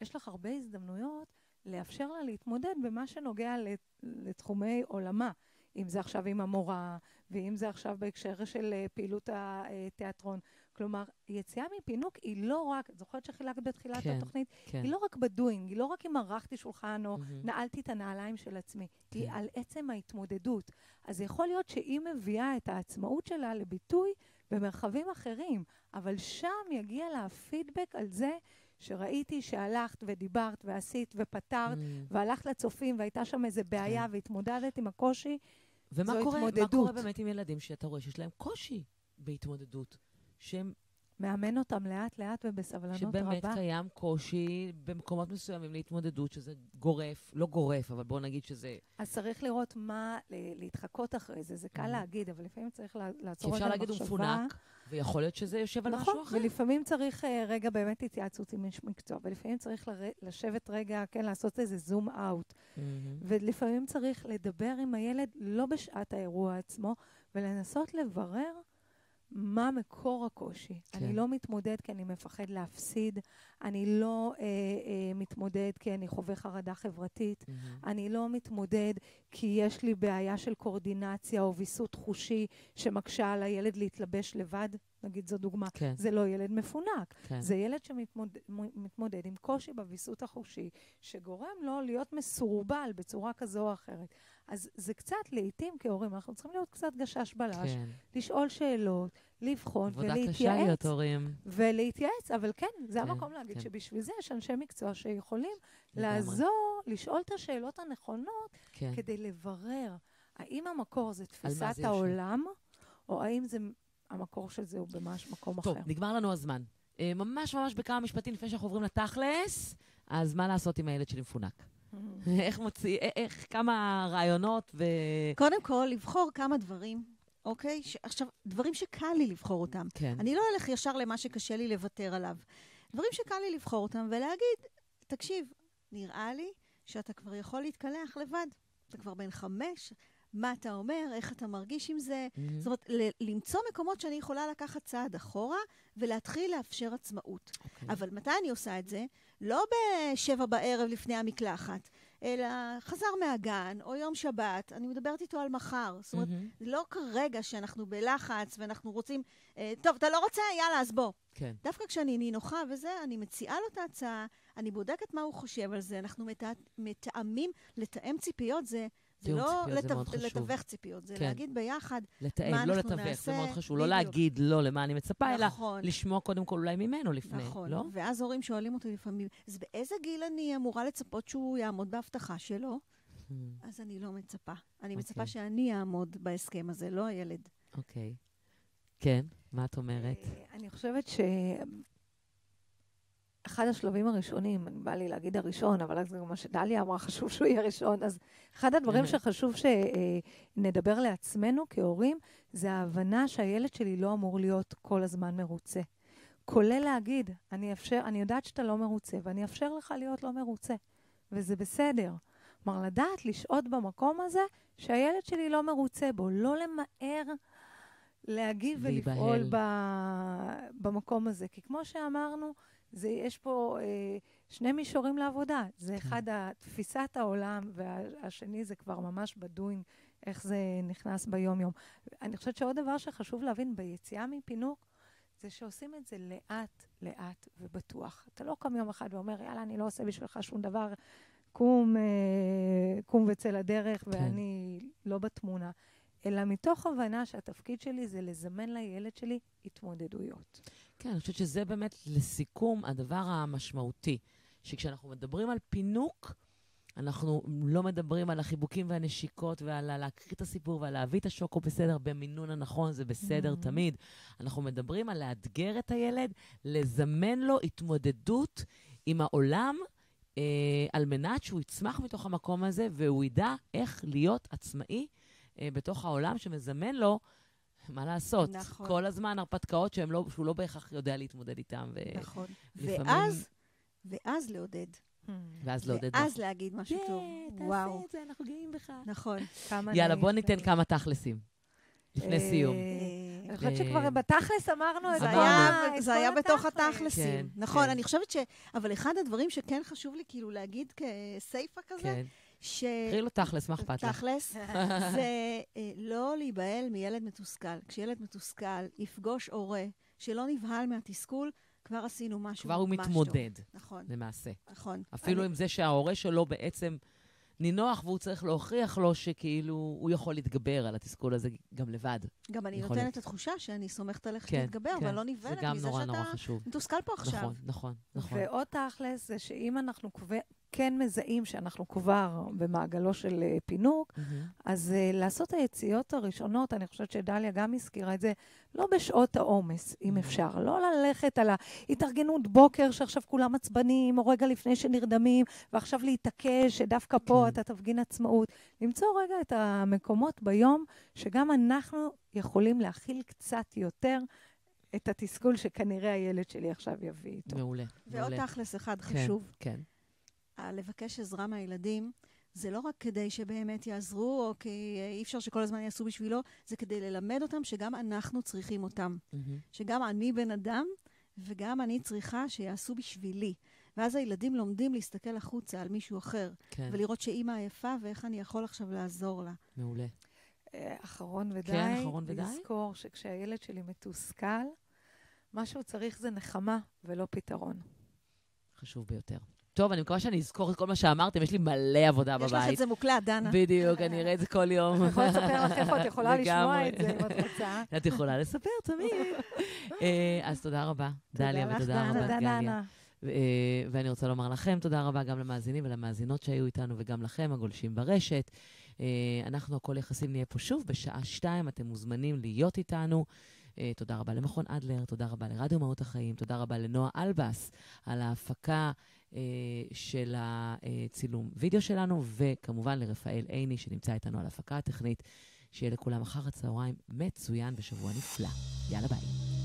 יש לך הרבה הזדמנויות לאפשר לה להתמודד במה שנוגע לת- לתחומי עולמה. אם זה עכשיו עם המורה, ואם זה עכשיו בהקשר של אה, פעילות התיאטרון. כלומר, יציאה מפינוק היא לא רק, את זוכרת שחילקת בתחילת כן, התוכנית? כן. היא לא רק בדוינג, היא לא רק אם ערכתי שולחן או מהמם. נעלתי את הנעליים של עצמי, היא כן. על עצם ההתמודדות. אז יכול להיות שהיא מביאה את העצמאות שלה לביטוי במרחבים אחרים, אבל שם יגיע לה הפידבק על זה שראיתי שהלכת ודיברת ועשית ופתרת, Mm. והלכת לצופים והייתה שם איזו בעיה כן. והתמודדת עם הקושי. ומה קורה, מה. קורה באמת עם ילדים שאתה רואה שיש להם קושי בהתמודדות? שהם, מאמן אותם לאט-לאט ובסבלנות שבאמת רבה. קיים קושי במקומות מסוימים להתמודדות, שזה גורף, לא גורף, אבל בואו נגיד שזה... אז צריך לראות מה, להתחקות אחרי זה. זה קל Mhm. להגיד, אבל לפעמים צריך לה- כי לעצור אפשר להגיד הוא. מפונק, ויכול להיות שזה יושב על נכון, משהו אחר. ולפעמים צריך אה, רגע באמת התייעצות עם איש מקצוע, ולפעמים צריך לר... לשבת רגע, כן, לעשות איזה זום אאוט. מהמם. ולפעמים צריך לדבר עם הילד לא בשעת האירוע עצמו, ולנסות לברר מה מקור הקושי. כן. אני לא מתמודד כי אני מפחד להפסיד, אני לא אה, אה, מתמודד כי אני חווה חרדה חברתית, מהמם. אני לא מתמודד כי יש לי בעיה של קואורדינציה או ויסות חושי שמקשה על הילד להתלבש לבד, נגיד זו דוגמה. כן, זה לא ילד מפונק, כן. זה ילד שמתמודד מתמודד עם קושי בוויסות החושי, שגורם לו להיות מסורבל בצורה כזו או אחרת. אז זה קצת, לעתים כהורים, אנחנו צריכים להיות קצת גשש בלש, כן. לשאול שאלות, לבחון עבודה קשה ולהתייעץ. להיות הורים. ולהתייעץ, אבל כן, זה כן, המקום להגיד כן. שבשביל זה יש אנשי מקצוע שיכולים לגמרי. לעזור, לשאול את השאלות הנכונות, כן. כדי לברר האם המקור זה תפיסת? העולם, או האם זה, המקור של זה הוא ממש מקום טוב, אחר. נגמר לנו הזמן. אה, ממש ממש בכמה משפטים לפני שאנחנו עוברים לתכלס, אז מה לעשות עם הילד שלי מפונק? איך מוציא, א- איך, כמה רעיונות ו... קודם כל, לבחור כמה דברים, אוקיי? ש... עכשיו, דברים שקל לי לבחור אותם. כן. אני לא אלך ישר למה שקשה לי לוותר עליו. דברים שקל לי לבחור אותם ולהגיד, תקשיב, נראה לי שאתה כבר יכול להתקלח לבד. אתה כבר בן חמש, מה אתה אומר, איך אתה מרגיש עם זה. מהמם. זאת אומרת, ל- למצוא מקומות שאני יכולה לקחת צעד אחורה ולהתחיל לאפשר עצמאות. אוקיי. אבל מתי אני עושה את זה? לא בשבע בערב לפני המקלחת, אלא חזר מהגן, או יום שבת, אני מדברת איתו על מחר. זאת אומרת, מהמם. לא כרגע שאנחנו בלחץ ואנחנו רוצים, אה, טוב, אתה לא רוצה? יאללה, אז בוא. כן. דווקא כשאני נינוחה וזה, אני מציעה לו את ההצעה, אני בודקת מה הוא חושב על זה, אנחנו מת... מתאמים, לתאם ציפיות זה... זה לא. לתווך ציפיות, זה כן. להגיד ביחד, לתאם, מה לא אנחנו לתווך, זה מאוד חשוב. לא. להגיד לא למה אני מצפה, אלא נכון, לשמוע קודם כל אולי ממנו לפני, נכון. לא? ואז הורים שואלים אותי לפעמים, אז באיזה גיל אני אמורה לצפות שהוא יעמוד בהבטחה שלו? אז אני לא מצפה. אני מצפה אוקיי. שאני אעמוד בהסכם הזה, לא הילד. אוקיי. כן, מה את אומרת? אה, אני חושבת ש... אחד השלבים הראשונים, בא לי להגיד הראשון, אבל אז גם מה שדליה אמרה, חשוב שהוא יהיה ראשון. אז אחד הדברים שחשוב שנדבר לעצמנו כהורים, זה ההבנה שהילד שלי לא אמור להיות כל הזמן מרוצה. כולל להגיד, אני, אפשר, אני יודעת שאתה לא מרוצה, ואני אאפשר לך להיות לא מרוצה, וזה בסדר. כלומר, לדעת לשהות במקום הזה שהילד שלי לא מרוצה בו, לא למהר להגיב. ולפעול ב, במקום הזה. כי כמו שאמרנו, זה, יש פה אה, שני מישורים לעבודה. זה כן. אחד, תפיסת העולם, והשני זה כבר ממש בדוינג, איך זה נכנס ביום-יום. אני חושבת שעוד דבר שחשוב להבין ביציאה מפינוק, זה שעושים את זה לאט-לאט ובטוח. אתה לא קם יום אחד ואומר, יאללה, אני לא עושה בשבילך שום דבר, קום, אה, קום וצא לדרך, ואני לא בתמונה. אלא מתוך הבנה שהתפקיד שלי זה לזמן לילד שלי התמודדויות. כן, אני חושבת שזה באמת, לסיכום, הדבר המשמעותי. שכשאנחנו מדברים על פינוק, אנחנו לא מדברים על החיבוקים והנשיקות ועל להקריא את הסיפור ועל להביא את השוקו בסדר במינון הנכון, זה בסדר Mhm. תמיד. אנחנו מדברים על לאתגר את הילד, לזמן לו התמודדות עם העולם, אה, על מנת שהוא יצמח מתוך המקום הזה והוא ידע איך להיות עצמאי אה, בתוך העולם שמזמן לו. מה לעשות? נכון. כל הזמן הרפתקאות שהם לא, שהוא לא בהכרח יודע להתמודד איתם. ו... נכון. לפעמים- ואז, ואז לעודד. ואז לעודד. ואז להגיד משהו טוב. וואו. את זה, אנחנו גאים בך. נכון. כמה יאללה, בוא ניתן. כמה תכלסים. לפני אה, סיום. אה, אני חושבת ו- שכבר בתכלס אמרנו את זה היה, זה בתוך התכלס. התכלסים. כן, נכון, כן. אני חושבת ש... אבל אחד הדברים שכן חשוב לי כאילו להגיד כסייפה כזה, כן. ש... קראי לו תכלס, מה אכפת לך? תכלס, זה אה, לא להיבהל מילד מתוסכל. כשילד מתוסכל יפגוש הורה שלא נבהל מהתסכול, כבר עשינו משהו כבר הוא ממש טוב. מתמודד, נכון, למעשה. נכון. אפילו אני- עם זה שההורה שלו בעצם נינוח, והוא צריך להוכיח לו שכאילו הוא יכול להתגבר על התסכול הזה גם לבד. גם אני נותנת. את התחושה שאני סומכת עליך כן, שתתגבר, כן. אבל לא זה נבהלת גם מזה נורא נורא שאתה חשוב. מתוסכל פה עכשיו. נכון, נכון, נכון. ועוד תכלס זה שאם אנחנו כבר, כן מזהים שאנחנו כבר במעגלו של אה, פינוק, מהמם. אז uh, לעשות את היציאות הראשונות, אני חושבת שדליה גם הזכירה את זה, לא בשעות העומס, אם Mhm. אפשר. לא ללכת על ההתארגנות בוקר שעכשיו כולם עצבנים, או רגע לפני שנרדמים, ועכשיו להתעקש שדווקא פה כן. אתה תפגין עצמאות. למצוא רגע את המקומות ביום שגם אנחנו יכולים להכיל קצת יותר את התסכול שכנראה הילד שלי עכשיו יביא איתו. מעולה, ועוד מעולה. תכלס אחד כן, חשוב, כן. ה- לבקש עזרה מהילדים, זה לא רק כדי שבאמת יעזרו, או כי אה, אי אפשר שכל הזמן יעשו בשבילו, זה כדי ללמד אותם שגם אנחנו צריכים אותם. מהמם. שגם אני בן אדם, וגם אני צריכה שיעשו בשבילי. ואז הילדים לומדים להסתכל החוצה על מישהו אחר, כן, ולראות שאימא עייפה ואיך אני יכול עכשיו לעזור לה. מעולה. אה, אחרון ודי, כן, אחרון ודי. לזכור שכשהילד שלי מתוסכל, מה שהוא צריך זה נחמה ולא פתרון. חשוב ביותר. טוב, אני מקווה שאני אזכור את כל מה שאמרתם, יש לי מלא עבודה יש לך בבית. את זה מוקלט, דנה. בדיוק, אני אראה את זה כל יום. אני יכולה לספר לך איפה את יכולה לשמוע. את זה אם את רוצה. את יכולה לספר תמיד. אה, אז תודה רבה, דליה, ותודה. רבה, גליה. אה, ואני רוצה לומר לכם תודה רבה גם למאזינים ולמאזינות שהיו איתנו, וגם לכם, הגולשים ברשת. אה, אנחנו, הכל יחסים, נהיה פה שוב בשעה שתיים, אתם מוזמנים להיות איתנו. תודה רבה למכון אדלר, תודה רבה לרדיו מהות החיים, תודה רבה לנועה אלבס על ההפקה של הצילום וידאו שלנו, וכמובן לרפאל עיני שנמצא איתנו על ההפקה הטכנית. שיהיה לכולם אחר הצהריים מצוין ושבוע נפלא. יאללה ביי.